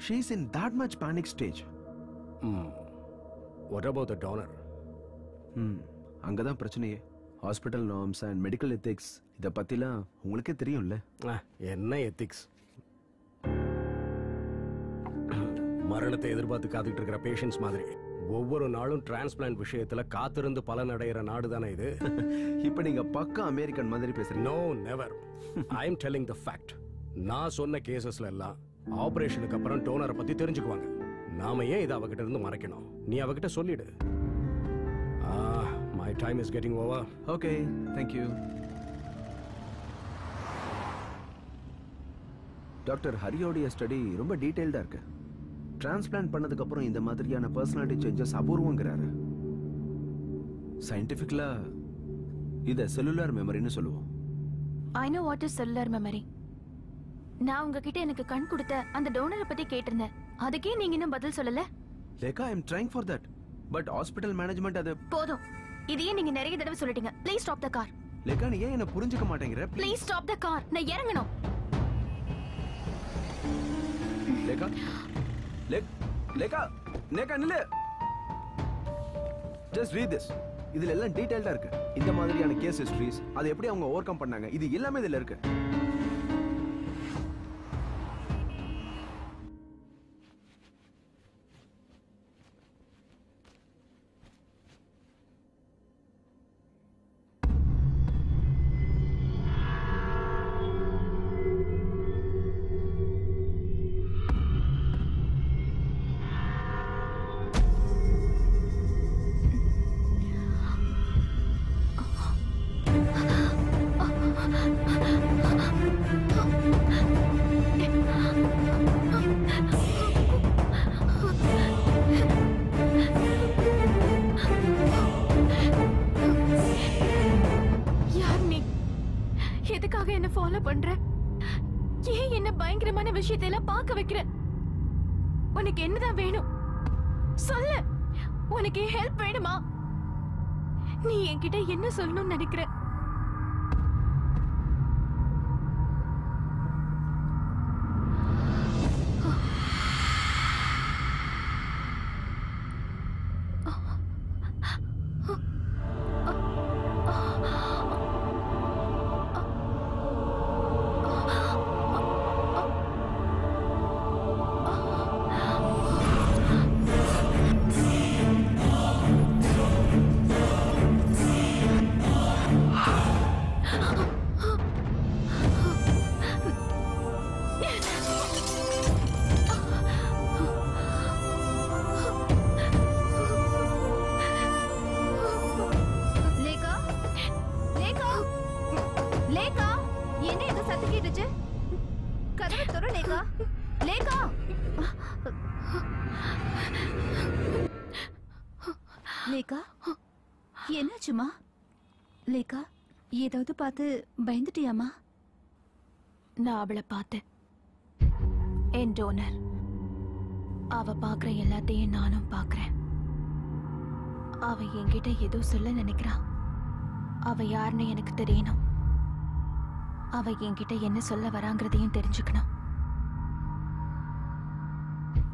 She's in that much panic stage what about the donor hmm. அங்கதான் பிரச்சனையே. Hospital norms and medical ethics இதை பத்திலாம் உங்களுக்கே தெரியும்ல. என்ன எத்திக்ஸ் மரணத்தை எதிர்பார்த்து காத்துக்கிட்டு இருக்கிற பேஷண்ட்ஸ் மாதிரி. ஒவ்வொரு நாளும் டிரான்ஸ்பிளான்ட் விஷயத்துல காத்திருந்து பலன் அடைகிற நாடு தானே இது. இப்போ நீங்க பக்கா அமெரிக்கன் மாதிரி பேசுறீங்க. No never I am telling the fact நான் சொன்ன கேசஸ்ல எல்லாம் ஆபரேஷனுக்கு அப்புறம் டோனரை பத்தி தெரிஞ்சுக்குவாங்க. நாம ஏன் இதை அவகிட்ட இருந்து மறைக்கணும்? நீ அவகிட்ட சொல்லிடு. My time is getting over okay thank you doctor ஹரியோடைய study ரொம்ப டீடைல்டா இருக்கு டிரான்ஸ்பிளான்ட் பண்ணதுக்கு அப்புறம் இந்த மாதிரியான பர்சனாலிட்டி சேஞ்சஸ் அபூர்வங்கிறாரு சயின்டிஃபிக்கலா இத செல்லுலார் மெமரின்னு சொல்லுவோம் I know what is cellular memory நான் உங்ககிட்ட எனக்கு கண் கொடுத்த அந்த டோனரை பத்தி கேட்டிருந்தேன் அதுக்கே நீங்க இன்னும் பதில் சொல்லல Lekha I am trying for that but hospital management அது போதும் இதையே நீங்க நிறைய தடவை சொல்லிட்டீங்க. Please stop the car Lekha நீ ஏன் என்ன புரிஞ்சுக்க மாட்டேங்கிற? ப்ளீஸ் ஸ்டாப் த கார் நான் இறங்கணும். லேக்கா லேக் லேக்கா லேக்கா நில்லு. ஜஸ்ட் ரீட் திஸ் இதுல எல்லாம் டீடைல்டா இருக்கு. இந்த மாதிரியான கேஸ் ஹிஸ்டரிஸ் அதை எப்படி அவங்க ஓவர் கம் பண்ணாங்க? இது எல்லாமே இதுல இருக்கு. உங்ககிட்ட என்ன சொல்லணும்னு நினைக்கிற? ஏதாவது பார்த்து பயந்துட்டியாமா நான் அவளை பார்த்தேன். என் டோனர் அவ பார்க்குற எல்லாத்தையும் நானும் பார்க்குறேன். அவ என்கிட்ட ஏதோ சொல்ல நினைக்கிறா அவ யாருன்னு எனக்கு தெரியணும். அவ என்கிட்ட என்ன சொல்ல வராங்கிறதையும் தெரிஞ்சுக்கணும்.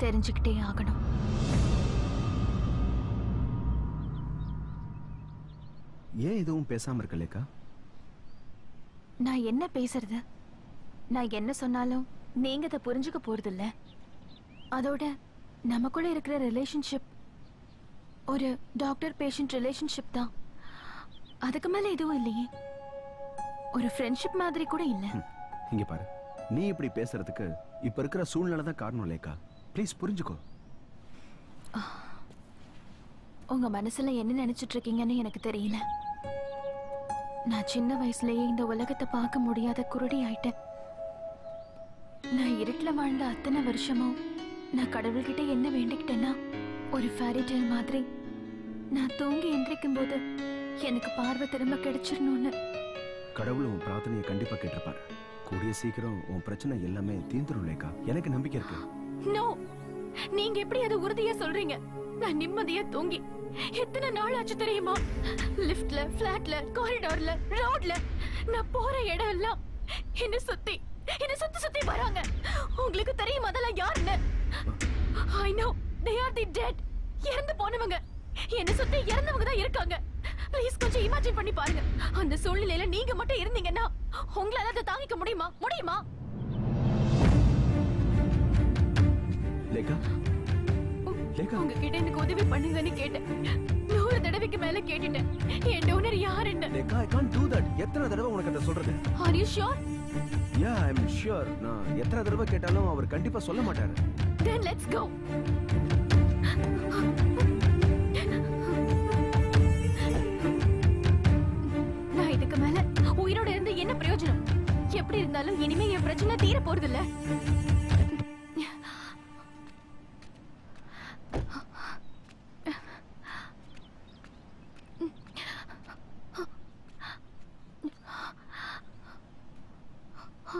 தெரிஞ்சுக்கிட்டே ஆகணும். ஏன் எதுவும் பேசாம இருக்க லேக்கா நான் என்ன பேசுறது? நான் என்ன சொன்னாலும் நீங்க அதை புரிஞ்சுக்க போறதில்ல. அதோட நமக்குள்ள இருக்கிற ரிலேஷன்ஷிப் ஒரு டாக்டர் பேஷண்ட் ரிலேஷன்ஷிப் தான். அதுக்கு மேல எதுவும் இல்லையே. ஒரு ஃப்ரெண்ட்ஷிப் மாதிரி கூட இல்ல. இங்க பாரு. நீ இப்படி பேசுறதுக்கு இப்ப இருக்கிற சூழ்நிலை தான் காரணம் லேக்கா ப்ளீஸ் புரிஞ்சுக்கோ. உங்க மனசுல என்ன நினைச்சிட்டு இருக்கீங்கன்னு எனக்கு தெரியல. நான் சின்ன வயசுலயே இந்த உலகத்தை பார்க்க முடியாத குருடி ஆயிட்டேன். நான் இருட்டுல வாழ்ந்த அத்தனை வருஷமும் நான் கடவுள்கிட்ட என்ன வேண்டிக்கிட்டேன்னா ஒரு ஃபேரி டேல் மாதிரி. நான் தூங்கி எந்திரிக்கும் போது எனக்கு பார்வை திரும்ப கிடைச்சிடணும்னு. கடவுள் உன் பிரார்த்தனையை கண்டிப்பா கேட்டிருப்பாரு. கூடிய சீக்கிரம் உன் பிரச்சனை எல்லாமே தீர்ந்துரும் லேக்கா எனக்கு நம்பிக்கை இருக்கு. நோ நீங்க எப்படி அதை உறுதியா சொல்றீங்க? நான் நிம்மதியா தூங்கி எத்தனை நாள் ஆச்சு தெரியுமா? லிஃப்ட்ல பிளாட்ல காரிடோர்ல ரோட்ல நான் போற இடம் எல்லாம் என்ன சுத்தி என்ன சுத்தி சுத்தி வராங்க. உங்களுக்கு தெரியுமா அதெல்லாம் யாருன்னு? I know they are the dead இறந்து போனவங்க. என்ன சுத்தி இறந்தவங்க தான் இருக்காங்க. ப்ளீஸ் கொஞ்சம் இமேஜின் பண்ணி பாருங்க. அந்த சூழ்நிலையில நீங்க மட்டும் இருந்தீங்கன்னா உங்களால அதை தாங்கிக்க முடியுமா? முடியுமா? லேக்கா லேக்கா உங்ககிட்ட எனக்கு உதவி பண்ணுங்கன்னு கேட்டேன். நூறு தடவைக்கு மேல கேட்டுட்டேன். என் டோனர் யாருன்னு Lekha I can't do that எத்தனை தடவை உனக்கு அதை சொல்றது? Are you sure yeah I am sure நான் எத்தனை தடவை கேட்டாலும் அவர் கண்டிப்பா சொல்ல மாட்டாரு. தென் லெட்ஸ் கோ நான் இதுக்கு மேல உயிரோட இருந்து என்ன பிரயோஜனம்? எப்படி இருந்தாலும் இனிமே என் பிரச்சனை தீர போறது இல்ல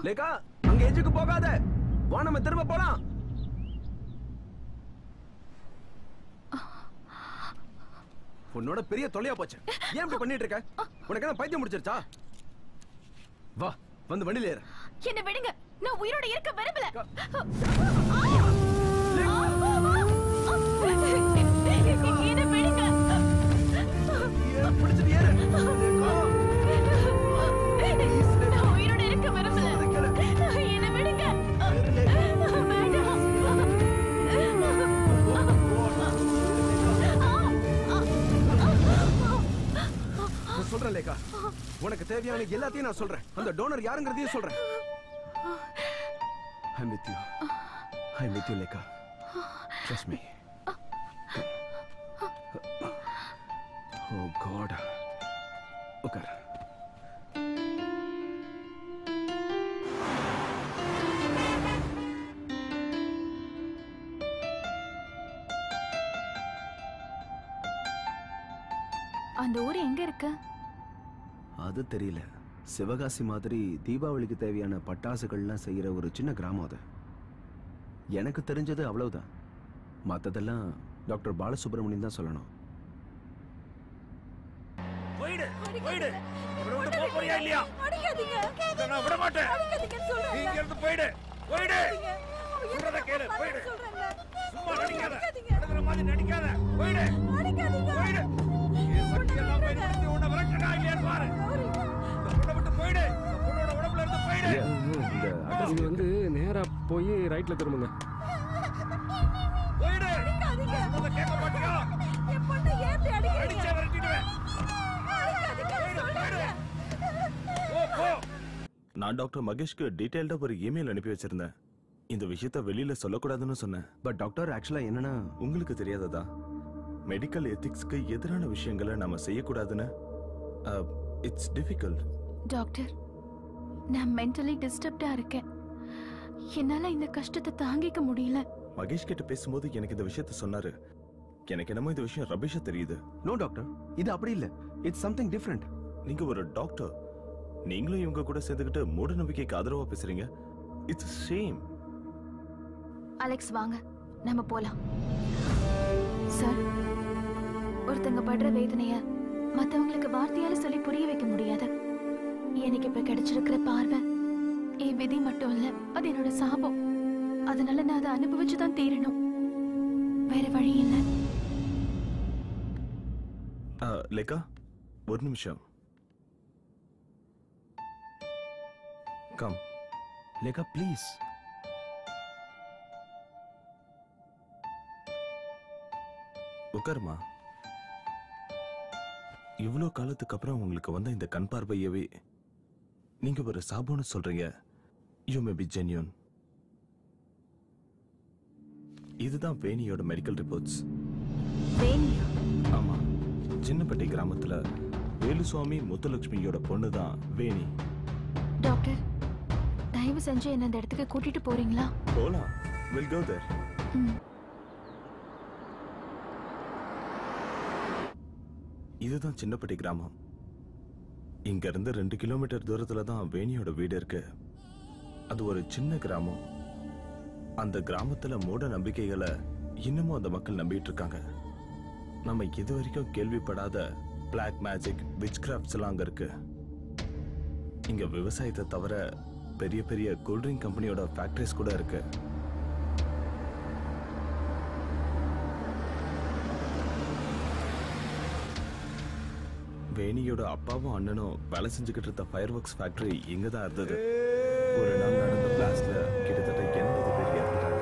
லேக்கா அங்க எஜுக்கு போகாத வா நம்ம திரும்ப போலாம் உன்னோட பெரிய தொல்லையா போச்சு ஏன் இப்படி பண்ணிட்டு இருக்க உனக்கு என்ன பைத்தியம் முடிச்சிருச்சா வா வந்து வண்டியில ஏறு என்ன விடுங்க நான் உயிரோட இருக்க விரும்பல என்ன விடுங்க பிடிச்சிட்டு ஏறு சொல்றேன் லேகா உனக்கு தேவையான எல்லாத்தையும் நான் சொல்றேன். அந்த டோனர் யாருங்கிறதையும் சொல்றேன். I with you I with you Lekha trust me oh God உட்கார் அந்த ஊர் எங்க இருக்கு? அது தெரியல. சிவகாசி மாதிரி தீபாவளிக்கு தேவையான பட்டாசுகள்லாம் செய்யற ஒரு சின்ன கிராமம் அது. எனக்கு தெரிஞ்சது அவ்வளவுதான். மத்ததெல்லாம் டாக்டர் பாலசுப்ரமணியன் தான் சொல்லணும். நடிக்காத. போயிடு. பொண்ணோட உடம்புல இருந்து போயிடு. இந்த அட்ரஸ் வந்து நேரா போய் ரைட்ல திரும்புங்க. போயிடு. சொல்றத கேட்க மாட்டியா? அடிச்சே விரட்டிடுவேன். போயிடு போ நான் டாக்டர் மகேஷ்க்கு டீடைல்டா ஒரு இமெயில் அனுப்பி வச்சிருந்தேன். இந்த விஷயத்த வெளியில சொல்லக்கூடாதுன்னு சொன்னேன். பட் டாக்டர் ஆக்சுவலா என்னன்னா? உங்களுக்கு தெரியாததா? மெடிக்கல் எத்திக்ஸ்க்கு எதிரான விஷயங்களை நாம செய்யக்கூடாதுன்னு? இட்ஸ் டிஃபிகல்ட் டாக்டர் நான் மென்டலி டிஸ்டர்ப்டா இருக்கேன். என்னால இந்த கஷ்டத்தை தாங்கிக்க முடியல. மகேஷ் கிட்ட பேசும்போது எனக்கு இந்த விஷயத்த சொன்னாரு. எனக்கு என்னமோ இந்த விஷயம் ரபிஷா தெரியுது. நோ டாக்டர் இது அப்படி இல்ல. இட்ஸ் சம்திங் டிஃபரெண்ட் நீங்க ஒரு டாக்டர் நீங்களும் இவங்க கூட சேர்ந்துக்கிட்டு மூட நம்பிக்கைக்கு ஆதரவா பேசுறீங்க. இட்ஸ் சேம் அலெக்ஸ் வாங்க. நம்ம போலாம். சார் ஒருத்தங்க படுற வேதனைய மத்தவங்களுக்கு வார்த்தையால சொல்லி புரிய வைக்க முடியாது. எனக்கு இப்ப கிடைச்சிருக்கிற பார்வை. என் விதி மட்டும் இல்ல அது என்னோட சாபம். அதனால நான் அதை அனுபவிச்சுதான் தீரணும். வேற வழி இல்ல. லேகா ஒரு நிமிஷம். கம் லேகா ப்ளீஸ் உட்காருமா. இவ்வளோ காலத்துக்கு அப்புறம் உங்களுக்கு வந்த இந்த கண் பார்வையவே நீங்க ஒரு சாபம்னு சொல்றீங்க. யூ மே பி ஜென்யூன் இதுதான் வேணியோட மெடிக்கல் ரிப்போர்ட்ஸ் ஆமா. சின்னப்பட்டி கிராமத்துல வேலுசுவாமி முத்துலட்சுமியோட பொண்ணு தான் வேணி. டாக்டர் தயவு செஞ்சு என்ன இந்த இடத்துக்கு கூட்டிட்டு போறீங்களா? போலாம். We'll go there. இதுதான் சின்னப்பட்டி கிராமம். இங்க இருந்து ரெண்டு கிலோமீட்டர் தூரத்துல தான் வேணியோட வீடு இருக்கு. அது ஒரு சின்ன கிராமம். அந்த கிராமத்துல மூட நம்பிக்கைகளை இன்னமும் அந்த மக்கள் நம்பிட்டு இருக்காங்க. நம்ம இது வரைக்கும் கேள்விப்படாத பிளாக் மேஜிக் விச் கிராஃப்ட்ஸ் எல்லாம் அங்க இருக்கு. இங்க விவசாயத்தை தவிர பெரிய பெரிய கூல்ட்ரிங்க் கம்பெனியோட ஃபேக்டரிஸ் கூட இருக்குது வேணியோட அப்பாவும் அண்ணனும் வேலை செஞ்சுக்கிட்டு இருந்த ஃபயர் ஒர்க்ஸ் ஃபேக்டரி இங்க தான் இருந்தது. ஒரு நாள் நடந்த பிளாஸ்ட்ல கிட்டத்தட்ட எண்பது பேர் இறந்துட்டாங்க.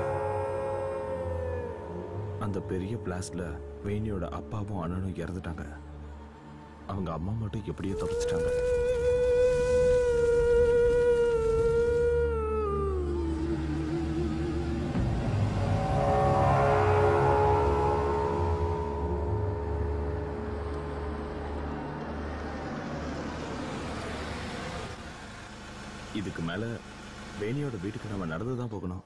அந்த பெரிய பிளாஸ்ட்ல வேணியோட அப்பாவும் அண்ணனும் இறந்துட்டாங்க. அவங்க அம்மா மட்டும் எப்படியோ தப்பிச்சிட்டாங்க இதுக்கு மேல வேணியோட வீட்டுக்கு நம்ம நடந்து தான் போகணும்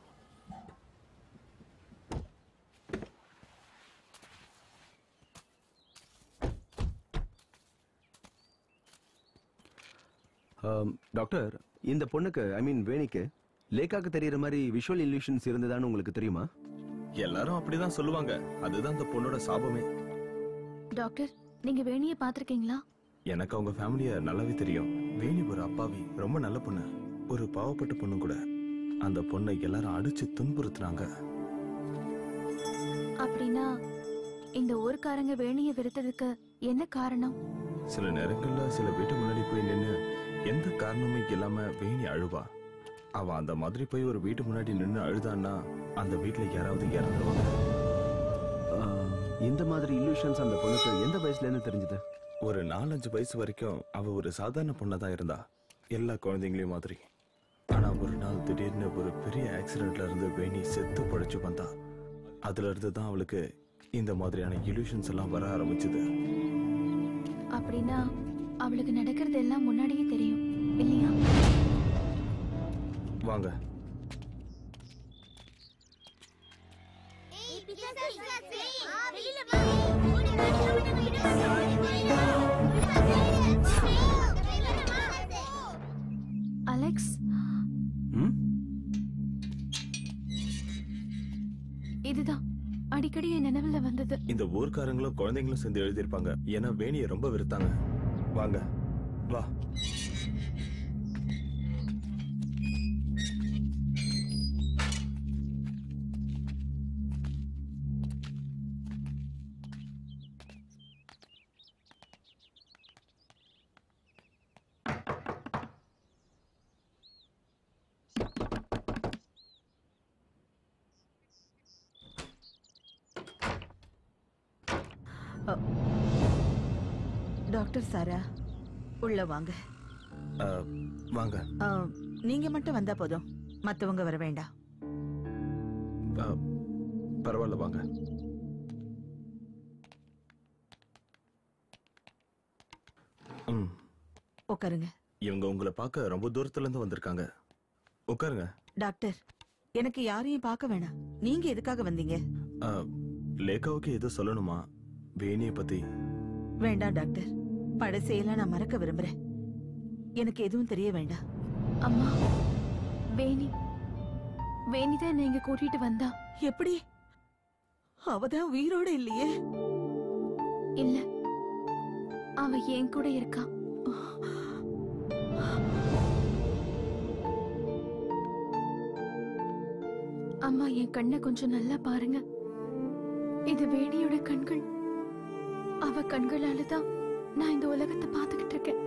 டாக்டர் இந்த பொண்ணுக்கு ஐ மீன் வேணிக்கு லேக்காக்கு தெரியற மாதிரி விஷுவல் இல்யூஷன்ஸ் இருந்ததான்னு உங்களுக்கு தெரியுமா? எல்லாரும் அப்படிதான் சொல்லுவாங்க. அதுதான் அந்த பொண்ணோட சாபமே. டாக்டர் நீங்க வேணியை பாத்திருக்கீங்களா எனக்கு அவங்க ஃபேமிலிய நல்லாவே தெரியும். வேணி ஒரு அப்பாவி ரொம்ப நல்ல பொண்ணு. ஒரு பாவப்பட்ட பொண்ணு கூட அந்த பொண்ணை எல்லாரும் அடிச்சு துன்புறுத்துனாங்க. அப்படின்னா இந்த ஊர்க்காரங்க வேணியை வெறுத்ததுக்கு என்ன காரணம்? சில நேரங்கள்ல சில வீட்டு முன்னாடி போய் நின்னு எந்த காரணமும் இல்லாம வேணி அழுவா. அவ அந்த மாதிரி போய் ஒரு வீட்டு முன்னாடி நின்னு அழுதான்னா அந்த வீட்ல யாராவது இறந்துருவாங்க. இந்த மாதிரி இல்லூஷன்ஸ் அந்த பொண்ணுக்கு எந்த வயசுல இருந்து தெரிஞ்சது? ஒரு நாலஞ்சு வயசு வரைக்கும் அவ ஒரு சாதாரண பொண்ணா தான் இருந்தா. எல்லா குழந்தைங்களையும் மாதிரி. ஆனா ஒரு நாள் திடீர்னு ஒரு பெரிய ஆக்சிடென்ட்ல இருந்து வேணி செத்து பழைச்சு வந்தா. அதுல இருந்து தான் அவளுக்கு இந்த மாதிரியான illusions எல்லாம் வர ஆரம்பிச்சது. அப்படின்னா அவளுக்கு நடக்கிறது எல்லாம் முன்னாடியே தெரியும் இல்லையா? வாங்க. அடிக்கடி என் நினைவுல வந்தது. இந்த ஊர்க்காரங்களும் குழந்தைங்களும் சேர்ந்து எழுதியிருப்பாங்க. ஏன்னா வேணியை ரொம்ப வெறுத்தாங்க. வாங்க. வா. டாக்டர் சாரா உள்ள வாங்க. வாங்க. நீங்க மட்டும் வந்தா போதும். மத்தவங்க வர வேண்டாம். பரவாயில்ல வாங்க. உட்காருங்க. இவங்க உங்களை பார்க்க ரொம்ப தூரத்துல இருந்து வந்திருக்காங்க. உட்காருங்க. டாக்டர் எனக்கு யாரையும் பார்க்க வேணாம். நீங்க எதுக்காக வந்தீங்க? லேகாவுக்கு எது சொல்லணுமா? வேணியை பத்தி. வேண்டாம் டாக்டர். பழசையெல்லாம் நான் மறக்க விரும்புறேன். எனக்கு எதுவும் தெரிய வேண்டாம். அம்மா வேணி. வேணி தான் என்னை இங்க கூட்டிட்டு வந்தா. எப்படி? அவதான் உயிரோட இல்லையே. இல்ல. அவ என் கூட இருக்கா. அம்மா என் கண்ணை கொஞ்சம் நல்லா பாருங்க. இது வேணியோட கண்கள். அவ கண்களாலதான் நான் இந்த உலகத்தை பார்த்துக்கிட்டு இருக்கேன்.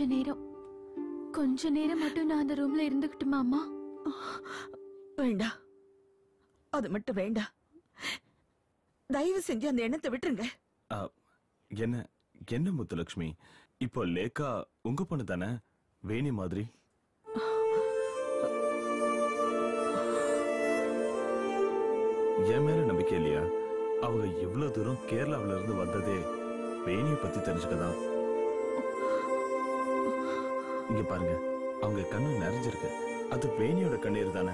கொஞ்ச நேரம். கொஞ்ச நேரம் மட்டும் நான் அந்த ரூம்ல இருந்துக்கிட்டுமா அம்மா? வேண்டாம் அது மட்டும் வேண்டாம் தயவு செஞ்சு அந்த எண்ணத்தை விட்டுருங்க. ஆ, என்ன என்ன முத்துலட்சுமி இப்போ லேக்கா உங்க பொண்ணு தானே? வேணி மாதிரி. என் மேல நம்பிக்கை இல்லையா? அவங்க இவ்வளவு தூரம் கேரளாவுல இருந்து வந்ததே வேணியை பத்தி தெரிஞ்சுக்கதான். இங்க பாருங்க. அவங்க கண்ணு நிறைஞ்சிருக்கு. அது வேணியோட கண்ணீர் தானே?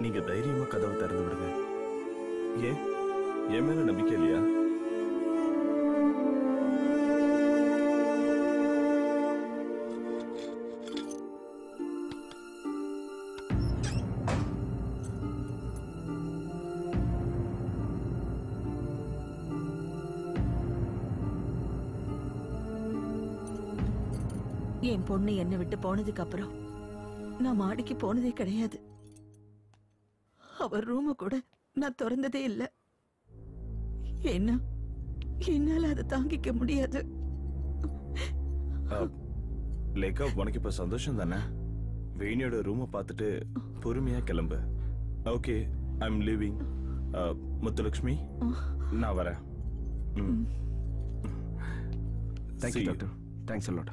நீங்க தைரியமா கதவை திறந்து விடுங்க. ஏன்? என் மேல நம்பிக்கை இல்லையா? போனதுக்கு அப்புறம் நான் மாடிக்கு போனதே கிடையாது. அவர் ரூம கூட நான் திறந்ததே இல்ல. ஏன்னா என்னால அதை தாங்கிக்க முடியாது. லேக்கா உனக்கு இப்ப சந்தோஷம் தானே? வேணியோட ரூமை பார்த்துட்டு பொறுமையா கிளம்பு. Okay I am leaving Muthulakshmi நான் வரேன். ம். தேங்க்யூ. டாக்டர் தேங்க்ஸ் அலாட்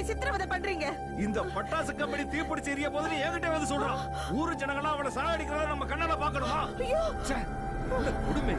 இப்படி சித்திரவதை பண்றீங்க? இந்த பட்டாசு கம்பெனி தீப்பிடிச்சு எரிய போது என்கிட்ட வந்து சொல்றான். ஊரு ஜனங்களா அவனை சாகடிக்கிறத நம்ம கண்ணால பாக்கணுமா ஐயோ. கொடுமை.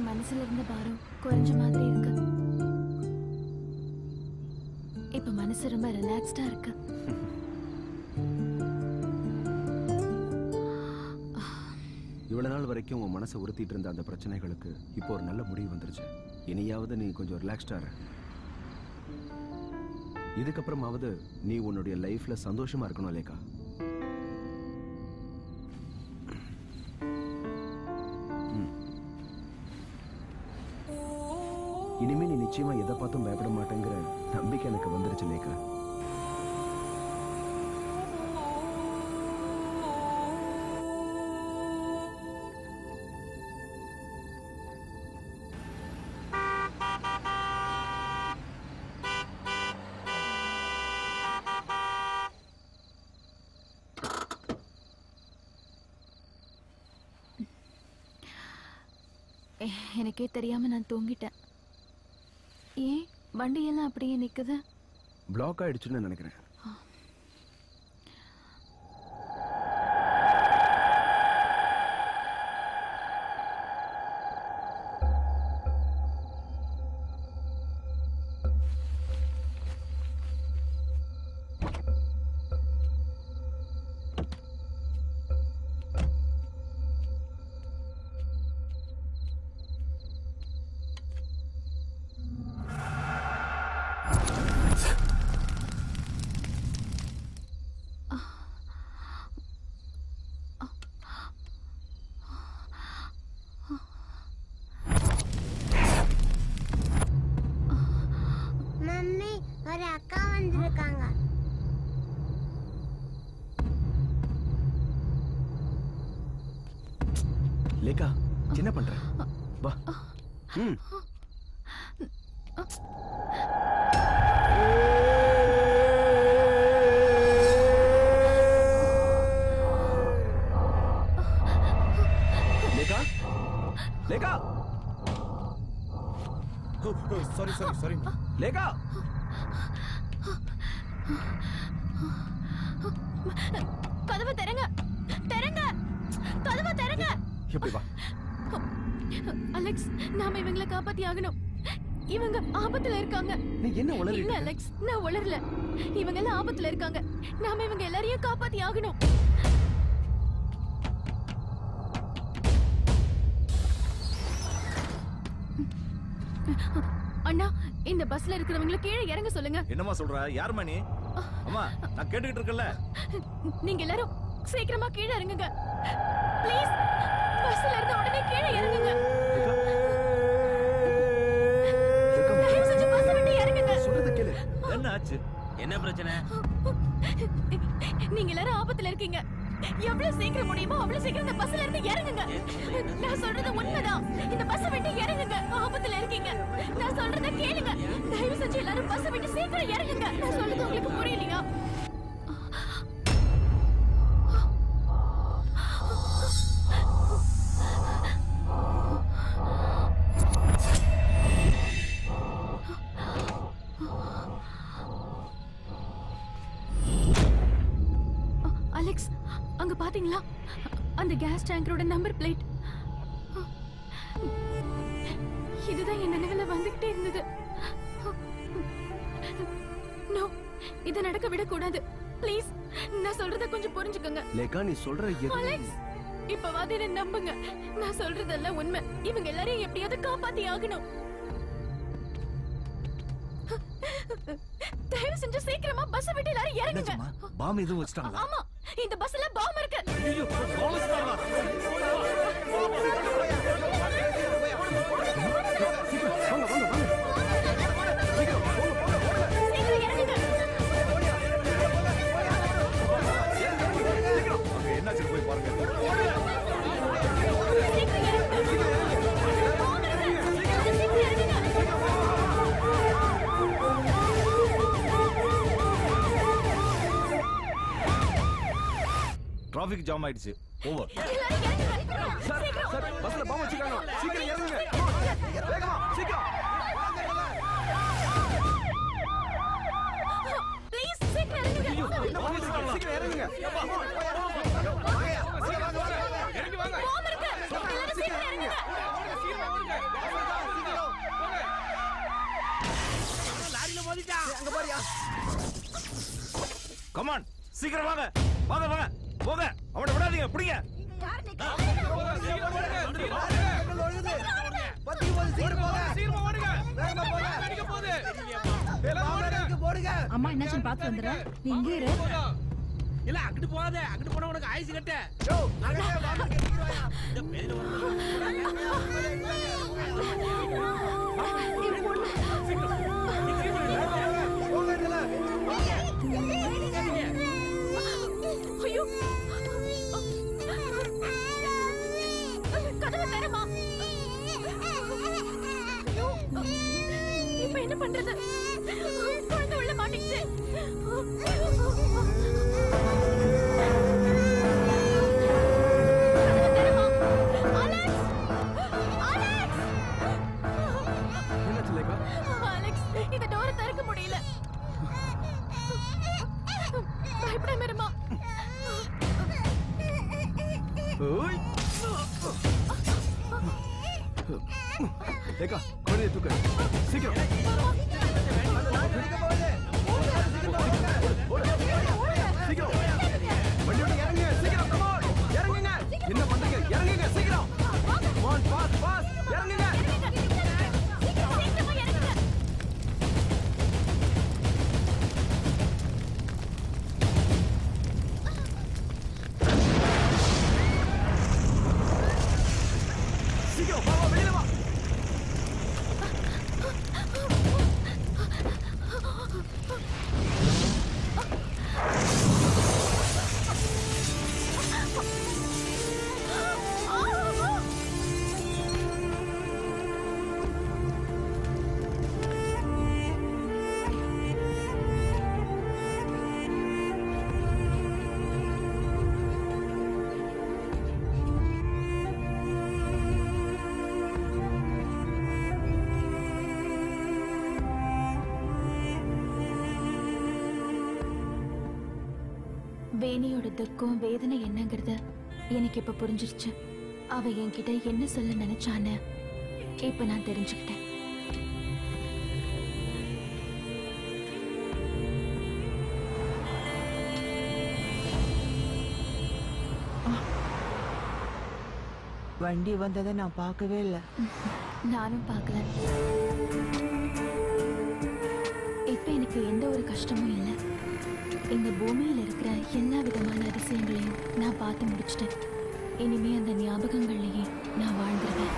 என் மனசுல இருந்த பாரம் குறைஞ்ச மாதிரி இருக்கு. இப்ப மனசு ரொம்ப ரிலாக்ஸ்டா இருக்கு. இவ்வளவு நாள் வரைக்கும் உன் மனசை உறுத்திட்டு இருந்த அந்த பிரச்சனைகளுக்கு இப்போ ஒரு நல்ல முடிவு வந்துருச்சு. இனியாவது நீ கொஞ்சம் ரிலாக்ஸ்டா இரு. இதுக்கப்புறமாவது நீ உன்னுடைய லைஃப்ல சந்தோஷமா இருக்கணும் லேக்கா நிச்சயமா எதை பார்த்தும் பயப்பட மாட்டேங்கிற நம்பிக்கை எனக்கு வந்துருச்சு லேக்கா எனக்கே தெரியாம நான் தூங்கிட்டேன். ஏன் வண்டியெல்லாம் அப்படியே நிக்குது? பிளாக் ஆயிடுச்சுன்னு நினைக்கிறேன். நாம இவங்க எல்லாரையும் காப்பாத்தி ஆகணும். அண்ணா இந்த பஸ்ல இருக்கிறவங்கள கீழே இறங்க சொல்லுங்க. என்னம்மா சொல்ற? யாரும்மா நீ? அம்மா நான் கேட்டுக்கிட்டு இருக்கேன்ல. நீங்க எல்லாரும் சீக்கிரமா கீழே இறங்குங்க. ப்ளீஸ் பஸ்ல இருந்து உடனே கீழே இறங்குங்க. தயவு செஞ்சு பஸ் விட்டு இறங்குங்க. சொல்றது கேளு. என்ன ஆச்சு? என்ன பிரச்சனை? எவ்வளவு சீக்கிரம் முடியுமோ அவ்வளவு சீக்கிரம் இந்த பஸ்ல இருந்து இறங்குங்க. நான் சொல்றது நீ சொல்ற அலெக்ஸ் இப்பவாது என்ன நம்புங்க. நான் சொல்றதெல்லாம் உண்மை. இவங்க எல்லாரையும் எப்படியாவது காப்பாத்தி ஆகணும். தயவு செஞ்சு சீக்கிரமா பஸ் விட்டு எல்லாரும் இறங்குங்க. பாம் எதுவும் வச்சிட்டாங்களா? ஆமா இந்த பஸ்ல பாம் இருக்கு. டிராபிக் ஜாம் ஆயிடுச்சு. ஓவர் சார் சார் பஸ்ல பாம்பு வச்சிருக்காங்க சீக்கிரம் இறங்குங்க வேகமா சீக்கிரம் ப்ளீஸ் சீக்கிரம் இறங்குங்க சீக்கிரம் இறங்குங்க சீக்கிரம் இறங்குங்க லாரியில மோதிட்டான் அங்க பாரியா கமான் சீக்கிரம் வாங்க. வாங்க வாங்க. போங்க. அவனை விடாதீங்க பிடிங்க. அம்மா என்னாச்சுன்னு பார்த்து வந்துடுறேன். நீ இங்கே இரு. இல்ல அங்கிட்டு போகாத. அங்கிட்டு போனா உனக்கு ஆயுசு கட்ட. ஐயோ. கதவு தரமா இப்ப என்ன பண்றது? குழந்தை உள்ள மாட்டிக்கிச்சு. லேக்கா குழந்தைய தூக்கு சீக்கிரம் துக்கம் வேதனை என்னங்கிறத எனக்கு இப்ப புரிஞ்சிருச்சு. அவ என்கிட்ட என்ன சொல்ல நினைச்சான்னு இப்ப நான் தெரிஞ்சுக்கிட்டேன். வண்டி வந்ததை நான் பார்க்கவே இல்லை. நானும் பார்க்கல. இப்ப எனக்கு எந்த ஒரு கஷ்டமும் இல்லை. இந்த பூமியில் இருக்கிற எல்லா விதமான அதிசயங்களையும் நான் பார்த்து முடிச்சிட்டேன். இனிமே அந்த ஞாபகங்கள்லேயே நான் வாழ்ந்துருவேன்.